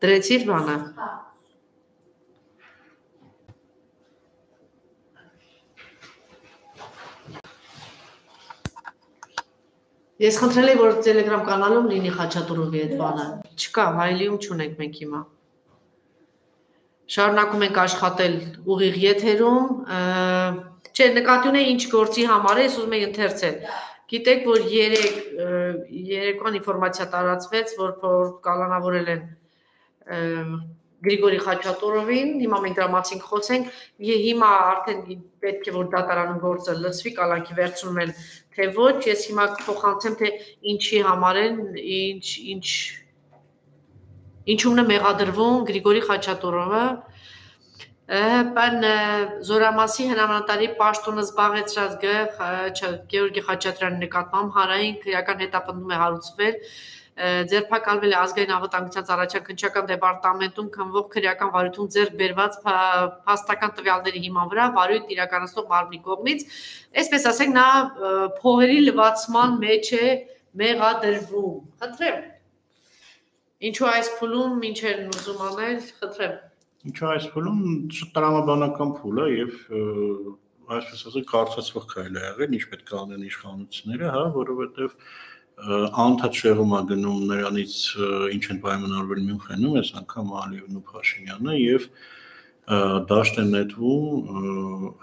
Դրեցիր բանը։ Ես խնդրել եմ որ Telegram կանալում լինի Խաչատուրովի այդ բանը։ Չկա, վայելիում չունենք մենք հիմա։ Շարունակում ենք աշխատել ուղիղ եթերում, չէ, նկատի ունեի ինչ գործի համար է, ես ուզում եմ ընթերցել։ Գիտեք, որ 3 երեկոյան ինֆորմացիա տարածվեց, որ կալանավորել են Գրիգորի Խաչատուրովին, հիմա մենք դրա մասին խոսենք, հիմա արդեն պետք է որ դատարանում գործը լծվի, կալանքի վերցնում են թե ոչ, ես հիմա փոխանցեմ թե ինչի համար են, ինչ ինչ ինչումն է մեղադրվում Գրիգորի Խաչատուրովը, Պան զորամասի հնամանատարի պաշտոնը զբաղեցրած Գեորգի Խաչատրյանի նկատմամբ հանրային քրեական հետապնդում է հարուցվել ձերբակալվել է ազգային անվտանգության ծառայության դեպարտամենտում քննվող քրեական վարույթում ձեռք բերված փաստական տվյալների հիման վրա վարույթ իրականացնող մարմնի կողմից, այսպես ասենք, նա փողերի լվացման մեջ է մեղադրվում։ Խնդրեմ։ Ինչու այս փուլում ինչ են ուզում անել, խնդրեմ։ Ինչու այս փուլում տրամաբանական փուլ է եւ այսպես ասած կարծացվող քայլ է եղել, ինչ պետք է անեն իշխանությունները, հա, որովհետեւ անդադ շեղում է գնում նրանից ինչ են պայմանավորվել Մյունխենում, այս անգամ Ալիևն ու Փաշինյանը եւ դաշտ են նետվում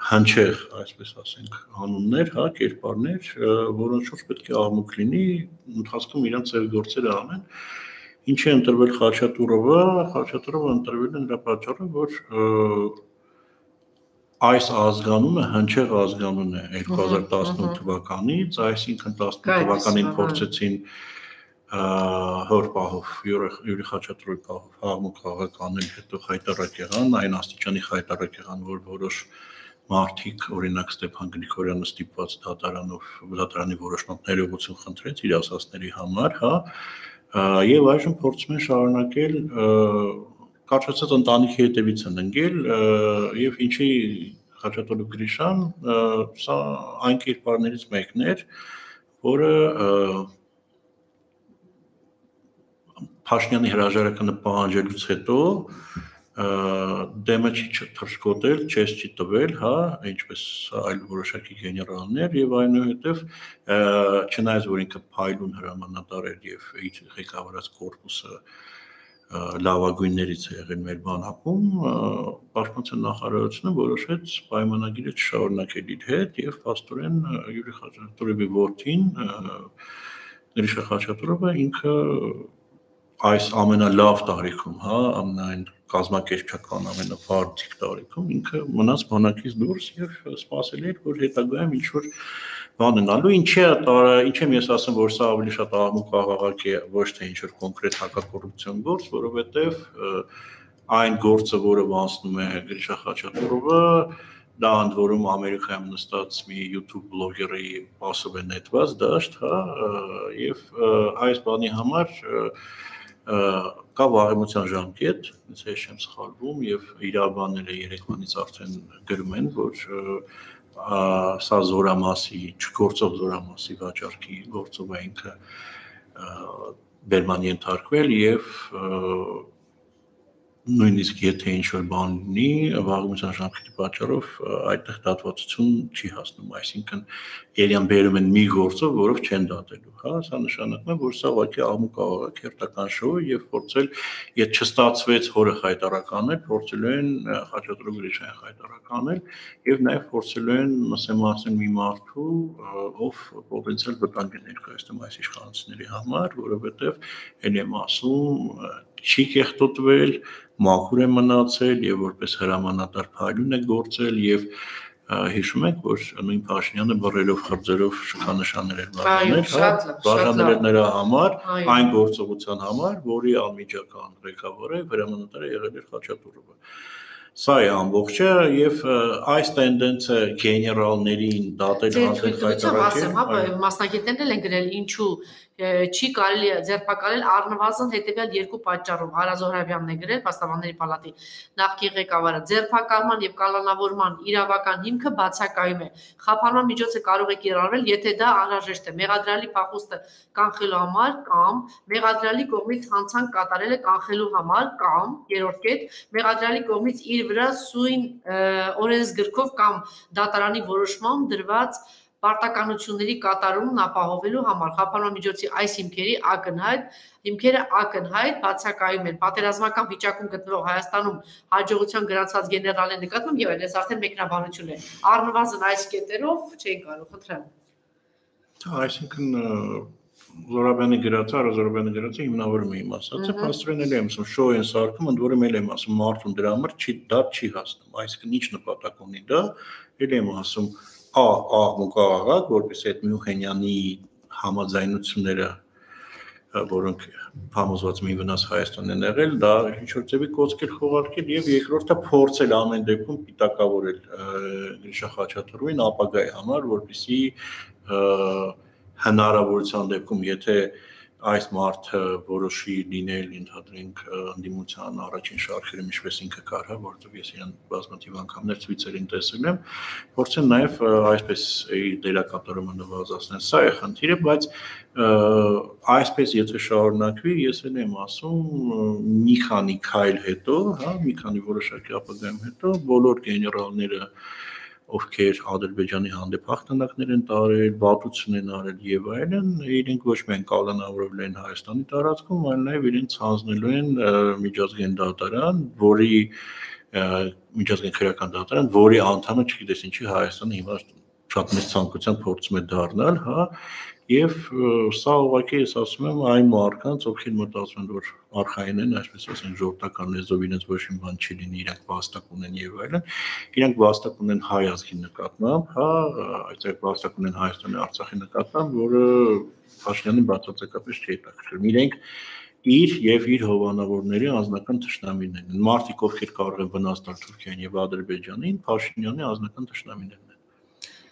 հնչեղ, այսպես ասենք, անուններ, հա, կերպարներ, որոնց շուրջ պետք է աղմուկ լինի, ընթացքում իրանց ծեր գործերը անեն։ Ինչ է ընտրվել Խաչատուրովը, Խաչատուրովը ընտրվել է նրա պատճառով, որ այս ազգանունը հնչեղ ազգանուն է 2018 թվականից, այսինքն 18 թվականին փորձեցին հոր պահով Յուրի Խաչատրոյի պահով հաղմուկ քաղաքանել, հետո խայտարակ եղան, այն աստիճանի խայտարակ եղան, որ որոշ մարդիկ, օրինակ Ստեփան Գրիգորյանը ստիպված դատարանով դատարանի որոշմամբ ներողություն խնդրեց իր ասածների համար, հա, եւ այժմ փորձում են շարունակել կարճացած ընտանիքի հետևից են ընկել եւ ինչի Խաչատուրի Գրիշան սա այն կերպարներից մեկն էր, որը Փաշինյանի հրաժարականը պահանջելուց հետո դեմը չի թրշկոտել, չես չի տվել, հա, ինչպես այլ որոշակի գեներալներ եւ այնուհետեւ չնայած որ ինքը փայլուն հրամանատար էր եւ իր ղեկավարած կորպուսը լավագույններից է եղել մեր բանակում, պաշտպանության նախարարությունը որոշեց պայմանագիրը չշարունակել իր հետ եւ աստորեն Յուրի Խաչատուրովի որդին Գրիշա Խաչատուրովը ինքը այս ամենալավ տարիքում, հա, ամենայն կազմակերպչական ամենավարտիկ տարիքում ինքը մնաց բանակից դուրս եւ սпасել էր որ հետագայում ինչ որ բան ունալու ինչի է ինչեմ ես ասում որ սա ավելի շատ աղմուկ աղաղակ է ոչ թե ինչ որ կոնկրետ հակակոռուպցիոն գործ որովհետեւ այն գործը որը անցնում է Գրիշա Խաչատուրովը դա ընդ որում Ամերիկայում նստած մի YouTube բլոգերի մասով է նետված դաշտ, հա, եւ այս բանի համար կա վաղեմության ժամկետ, ինձ հետ չեմ սխալվում եւ իրավաբանները երեկվանից արդեն գրում են, որ սա զորամասի, չգործող զորամասի վաճառքի գործով է ինքը բերման ենթարկվել եւ նույնիսկ եթե ինչ որ բան ունի, վաղումության ժամկետի պատճառով այդտեղ դատվածություն չի հասնում, այսինքն երյան բերում են մի գործով, որով չեն դատելու, հա, սա նշանակում է, որ սա ուղղակի աղմուկ աղաղակ հերթական շոու եւ փորձել, եթե չստացվեց հորը խայտարականել, փորձելու են Խաչատրու Գրիշյան խայտարականել եւ նաեւ փորձելու են, ասեմ, ասեն մի մարդու, ով պոտենցիալ վտանգ է ներկայացնում այս իշխանությունների համար, որովհետեւ ելի եմ ասում, չի կեղտոտվել, մաքուր է մնացել եւ որպես հրամանատար փայլուն է գործել եւ հիշում եք որ նույն Փաշինյանը բռելով խրձերով շքանշաններ էր բաժանել, հա, բաժանել էր նրա համար, այն գործողության համար, որի անմիջական ղեկավարը հրամանատարը եղել էր Խաչատուրովը։ Սա է ամբողջը եւ այս տենդենսը գեներալներին դատել հանդեպ հայտարարել։ Ասեմ, հա, մասնագետներն էլ են գրել ինչու չի կարելի ձերբակալել առնվազն հետևյալ երկու պատճառով Արա Զոհրաբյանն է գրել Փաստաբանների պալատի նախկին ղեկավարը ձերբակալման եւ կալանավորման իրավական հիմքը բացակայում է. Խափանման միջոցը կարող է կիրառվել եթե դա անհրաժեշտ է. Մեղադրալի փախուստը կանխելու համար կամ մեղադրալի կողմից հանցանք կատարելը կանխելու համար կամ երրորդ կետ մեղադրալի կողմից իր վրա սույն օրենսգրքով կամ դատարանի որոշմամբ դրված պարտականությունների կատարումն ապահովելու համար խափանման միջոցի այս հիմքերի ակնհայտ հիմքերը ակնհայտ բացակայում են. Պատերազմական վիճակում գտնվող Հայաստանում հաջողության գրանցած գեներալի նկատմամբ եւ այլն, այս արդեն մեկնաբանություն է։ Առնվազն այս կետերով չէի կարող, խնդրեմ։ Այսինքն Զորաբյանի գրածը, Արազորաբյանի գրածը հիմնավորում է իմ ասածը, փաստորեն էլ եմ ասում, շոու են սարքում, ընդ որում էլ եմ ասում, մարդուն դրա համար չի դա չի հասնում, այսինքն ինչ նպատակ ունի դա, էլ եմ ասում, աղմուկ աղաղակ, որպես այդ Մյունխենյանի համաձայնությունները որոնք համոզված մի վնաս Հայաստան են եղել, դա ինչ որ ձևի կոծկել խողարկել եւ երկրորդը փորձել ամեն դեպքում պիտակավորել Գրիշա Խաչատրովին ապագայի համար, որպեսզի հնարավորության դեպքում, եթե այս մարդը որոշի լինել ընդհանրենք ընդդիմության առաջին շարքերում ինչպես ինքը կար, հա, որովհետև ես իրեն բազմաթիվ անգամներ ցույցերին տեսել եմ, փորձեն նաև այսպես դերակատարումը նվազացնել։ Սա է խնդիրը, բայց այսպես եթե շարունակվի, ես էլ եմ ասում, մի քանի քայլ հետո, հա, մի քանի որոշակի ապագայում հետո բոլոր գեներալները ովքեր Ադրբեջանի հանդեպ հաղթանակներ են տարել, վատություն են արել եւ այլն, իրենք ոչ միայն կալանավորվել են Հայաստանի տարածքում, այլ նաեւ իրենց հանձնելու են միջազգային դատարան, որի միջազգային քրեական դատարան, որի անդամը չգիտես ինչի Հայաստանը հիմա շատ մեծ ցանկությամբ փորձում է դառնալ, հա, Եվ սա ուղղակի ես ասում եմ այն մարկանց, ովքեր մտածում են, որ արխային են, այսպես ասենք, ժողովրդական լեզվով իրենց ոչ մի բան չի լինի, իրենք վաստակ ունեն եւ այլն, իրենք վաստակ ունեն հայ ազգի նկատմամբ, հա, այդ վաստակ ունեն Հայաստանի Արցախի նկատմամբ, որը Փաշինյանին բացարձակապես չի հետաքրքրում։ Իրենք իր եւ իր հովանավորների անձնական ճշտամիներն են։ Մարդիկ ովքեր կարող են վնաս տալ Թուրքիային եւ Ադրբեջանին, Փաշինյանի անձնական ճշտամիներն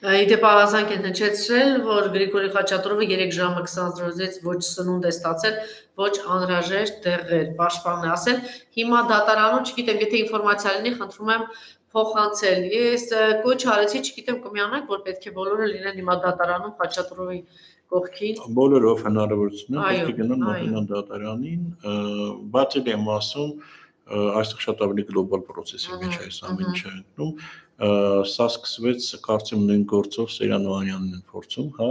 Իդեպ ավազանք են հնչեցրել, որ Գրիգորի Խաչատրովը 3 ժամը 20-ից ոչ սնունդ է ստացել, ոչ անհրաժեշտ դեղեր, պաշտպանն է ասել։ Հիմա դատարանում, չգիտեմ, եթե ինֆորմացիա լինի, խնդրում եմ փոխանցել։ Ես կոչ արեցի, չգիտեմ կմիանանք, որ պետք է բոլորը լինեն հիմա դատարանում Խաչատրովի կողքին։ Բոլորով հնարավորություն է, պետք է գնան մոտենան դատարանին, բայց էլ եմ ասում, այստեղ շատ ավելի գլոբալ process-ի մեջ է այս ամեն ինչը ընկնում սա սկսվեց կարծեմ նույն գործով Սերան Օհանյանն են փորձում, հա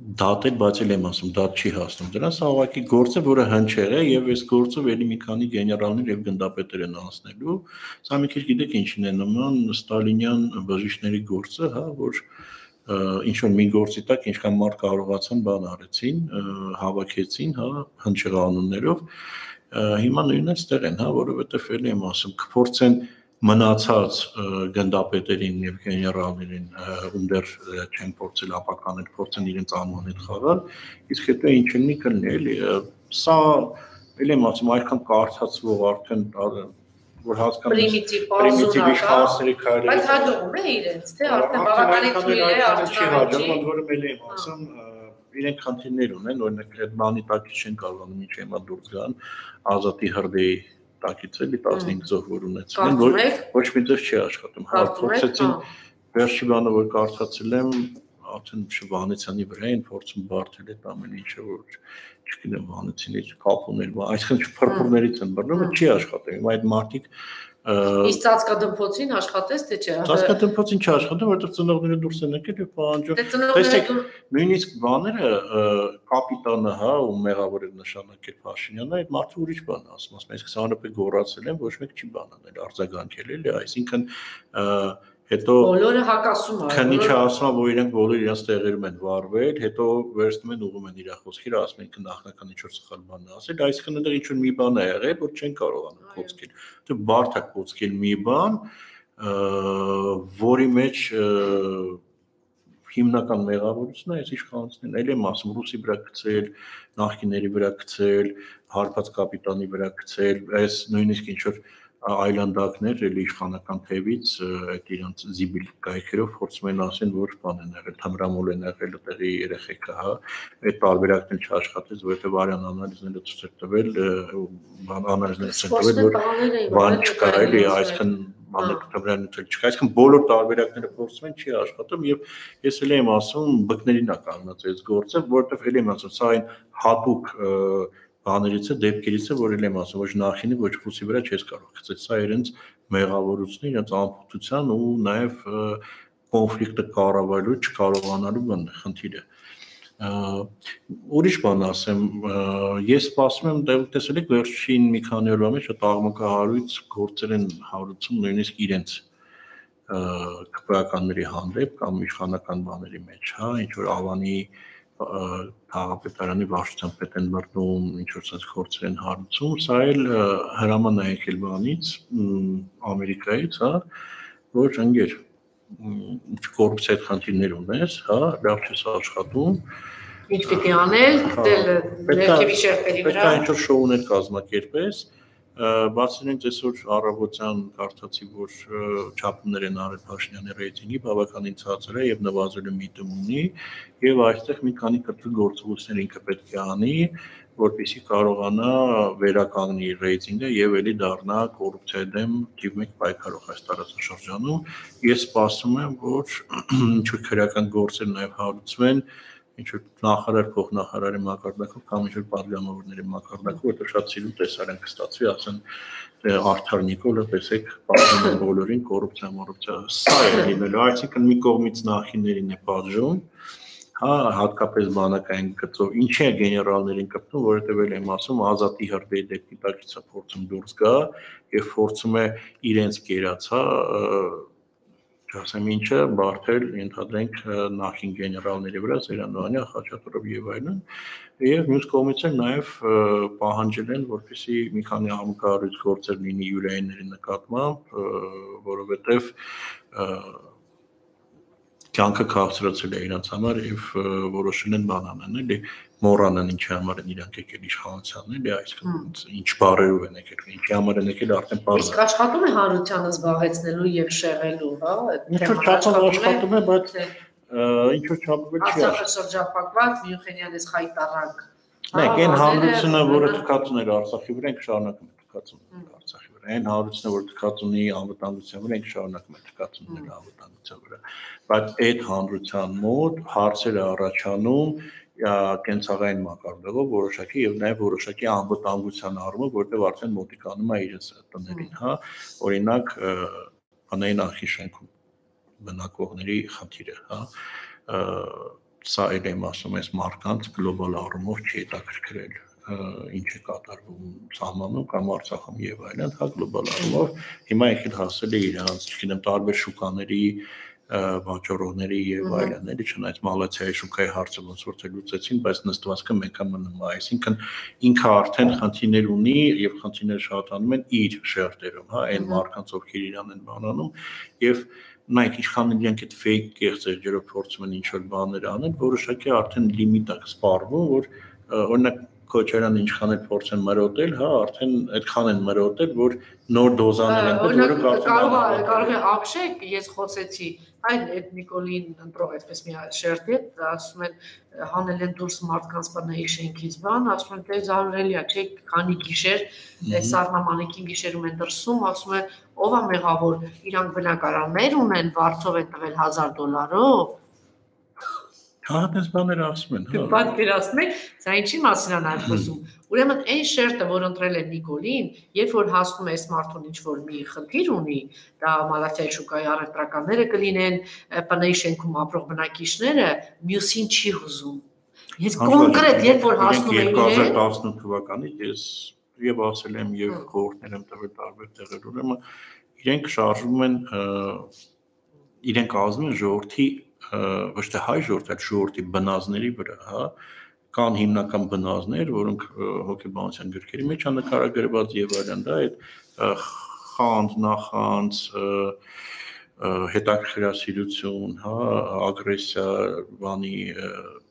դատել, բայց էլ եմ ասում, դատ չի հասնում դրան, սա ուղղակի գործ է, որը հնչեղ է եւ այս գործով ելի մի քանի գեներալներ եւ գնդապետեր են անցնելու։ Սա մի քիչ գիտեք ինչին է նման ստալինյան բժիշկների գործը, հա, որ ինչ որ մի գործի տակ ինչքան մարդ կարողացան բան արեցին, հավաքեցին, հա, հնչեղանուններով հիմա նույնն էստեղ են, հա, որովհետև ելի եմ ասում, կփորձեն մնացած գնդապետերին եւ գեներալներին ում դեռ չեն փորձել ապականել, փորձեն իրենց անուններ խաղալ, իսկ հետո ինչ լինի կլինի, էլի սա ելի եմ ասում, այդքան կարծացվող արդեն որ հասկանում պրիմիտիվ պարզունակ հարցերի քայլերը բայց հաջողում է իրենց թե արդեն բավականին թույլ է արդյունավետ չի որը մելի եմ ասում իրենք խնդիրներ ունեն, օրինակ այդ բանի տակից չեն կարողանում ինչ եմա դուրս գան, ազատի հրդեհի տակից էլի 15 զոհ որ ունեցել են, որ ոչ մի ձև չի աշխատում։ Հա, փորձեցին վերջի բանը որ կարծացել եմ, արդեն Շվանեցյանի վրա են փորձում բարթել այդ ամեն ինչը որ չգիտեմ Վանեցյանի կապ ուներ, այսինքն չփրփուրներից են բռնում, չի աշխատում։ Հիմա այդ մարտիկ Իսկ ծածկադմփոցին աշխատես թե չէ։ Ծածկադմփոցին չաշխատում, որովհետև ծնողները դուրս են եկել եւ պահանջում։ Տեսեք, նույնիսկ բաները կապիտանը, հա, ու մեղավոր է նշանակել Փաշինյանը, այդ մարդը ուրիշ բան ասում, ասում է, իսկ սանրապե գոռացել են, ոչ մեկ չի բան անել, արձագանքել էլի, այսինքն հետո բոլորը հակասում են։ Քանիչը ասում, որ իրենք բոլորը իրենց տեղերում են վարվել, հետո վերցնում են ուղում են իր խոսքերը, ասում են նախնական ինչ որ սխալ բան է ասել, այսինքն այնտեղ ինչ որ մի բան է եղել, որ չեն կարողանում կոծկել։ Դե բարդ է կոծկել մի բան, որի մեջ հիմնական մեղավորությունը այս իշխանությունն էլ եմ ասում ռուսի վրա գցել, նախկիների վրա գցել, հարբած կապիտանի վրա գցել, այս նույնիսկ ինչ որ այլանդակներ էլի իշխանական թևից այդ իրանց զիբիլ կայքերով փորձում են ասեն որ բան են եղել թմրամոլ են եղել տեղի երեխեքը հա այդ տարբերակն չաշխատեց որովհետև արյան անալիզները ցույց էր տվել բան անալիզները ցույց տվել որ բան չկա էլի այսքան բաներ թմրանյութեր չկա այսքան բոլոր տարբերակները փորձում են չի աշխատում եւ ես էլ եմ ասում բկներին է կանգնած այս գործը որովհետև էլ եմ ասում սա այն հատուկ բաներից է, դեպքերից է, որ եմ ասում, ոչ նախինի, ոչ ռուսի վրա չես կարող գծել։ Սա իրենց մեղավորությունն, իրենց անփութության ու նաև կոնֆլիկտը կառավարելու չկարողանալու խնդիրը ուրիշ բան ասեմ ես սպասում եմ դեռ տեսել եք վերջին մի քանի օրվա մեջ տաղմակահարույց գործեր են հարուցում նույնիսկ իրենց քպրականների հանդեպ կամ իշխանական բաների մեջ, հա, ինչ որ Ավանի քաղաքապետարանի վարչության պետ են մրնում, ինչ որ ցած խորցեր են հարուցում, սա էլ հրաման է եկել բանից, Ամերիկայից, հա, որ ընկեր կոռուպցիա խնդիրներ ունես, հա, լավ չես աշխատում, ինչ պիտի անել, դել ներքևի շերտերի վրա։ Պետք է ինչ որ շոուներ կազմակերպես, բացինից այսօր առավոտյան կարծացի որ չափումներ են արել Փաշինյանի ռեյտինգի բավականին ցածր է եւ նվազելու միտում ունի եւ այստեղ մի քանի կտրուկ գործողություններ ինքը պետք է անի որպեսզի կարողանա վերականգնի ռեյտինգը եւ ելի դառնա կոռուպցիայի դեմ 1 պայքարող այս տարածաշրջանում ես սպասում եմ որ ինչ որ քրեական գործեր նաեւ հարուցվեն ինչ որ նախարար փոխնախարարի մակարդակով կամ ինչ որ պատգամավորների մակարդակով, որտեղ շատ ցիրուն տեսարան կստացվի, ասեն «Դե, Արթուր Նիկոլը, տեսեք, պատմում են բոլորին կոռուպցիա, մոռուպցիա, սա է լինելու, այսինքն մի կողմից նախիններին է պատժում, հա հատկապես բանակային գծով ինչ է գեներալներին կպտում որովհետև էլ եմ ասում ազատի հրդեհի դեպքի տակիցը փորձում դուրս գա եւ փորձում է իրենց կերած հա չասեմ ինչը, բարթել ընդհանրենք նախին գեներալների վրա, Զերանոյանի, Խաչատուրով եւ այլն, եւ մյուս կողմից էլ նաեւ պահանջել են, որպեսզի մի քանի համակարգիչ գործեր լինի յուրայինների նկատմամբ, որովհետեւ կյանքը քաղցրացել է իրանց համար եւ որոշել են բան անեն, էլի մոռանան ինչի համար են իրանք եկել իշխանության, էլի այսքան ինչ բարերով են եկել, ինչի համար են եկել արդեն բարձր։ Իսկ աշխատում է հանրությանը զբաղեցնելու եւ շեղելու, հա, այդ թեման աշխատում է, բայց ինչ որ չափով չի աշխատում։ Արցախը շրջապակված Մյունխենյանից խայտարակ։ Նայեք, այն հանրությունը, որը թքածուն էր Արցախի վրա, ինքը շարունակում է թքածուն Արցախի վրա։ Այն հանրությունը, որ թքածուն ունի անվտանգության վրա, ինքը շարունակում է թքածուններ անվտանգության վրա բայց այդ հանրության մոտ հարցերը առաջանում կենցաղային մակարդակով որոշակի եւ նաեւ որոշակի անվտանգության առումով, որտեղ արդեն մոտիկանում է իրենց տներին, հա, օրինակ բանային արխի շենքում բնակողների խնդիրը, հա, սա էլ եմ ասում, այս մարկանց գլոբալ առումով չի հետաքրքրել ինչ է կատարվում սահմանում կամ Արցախում եւ այլն, հա գլոբալ առումով հիմա եկել հասել է իրանց, չգիտեմ, տարբեր շուկաների վաճառողների եւ այլն, էլի չնայած մալացիայի շուկայի հարցը ոնց որ թե լուծեցին, բայց նստվածքը մեկը մնում է, այսինքն ինքը արդեն խնդիրներ ունի եւ խնդիրները շատանում են իր շերտերում, հա, այն մարկանց ովքեր իրան են բանանում եւ նայեք իշխանները իրենք այդ fake կեղծեր ջերով փորձում են ինչ որ բաներ անել, որոշակի արդեն լիմիտ է սպառվում, որ օրինակ Քոչարյան ինչքան էլ փորձեն մրոտել, հա, արդեն այդքան են մրոտել, որ նոր դոզաներ են որը կարող է կարող է ապշեք, ես խոսեցի, այն այդ Նիկոլին ընտրող այսպես մի շերտի հետ, ասում են հանել են դուրս մարդկանց բնայի շենքից բան, ասում են թե զարուրելի է, չէ, քանի գիշեր, այս արնամանիքին գիշերում են դրսում, ասում են ով է մեղավոր, իրանք բնակարաններ ունեն, վարձով են տվել 1000 դոլարով Հա, այդպես բաներ ասում են, հա։ Պատկերացնում եք, սա ինչի մասին է նաև խոսում։ Ուրեմն այն շերտը, որ ընտրել է Նիկոլին, երբ որ հասնում է այս մարդուն ինչ որ մի խնդիր ունի, դա Մալաթիայի շուկայի առևտրականները կլինեն, ՊՆ-ի շենքում ապրող բնակիչները, մյուսին չի հուզում։ Ես կոնկրետ երբ որ հասնում եմ 2018 թվականից ես եւ ասել եմ եւ խորհուրդներ եմ տվել տարբեր տեղեր, ուրեմն իրենք շարժվում են իրենք ազգում են ժողովրդի ոչ թե հայ ժողովուրդ, այլ ժողովրդի բնազների վրա, հա, կան հիմնական բնազներ, որոնք հոգեբանության գրքերի մեջ են նկարագրված եւ այլն, դա այդ խանձ, նախանձ, հետաքրքրասիրություն, հա, ագրեսիա, բանի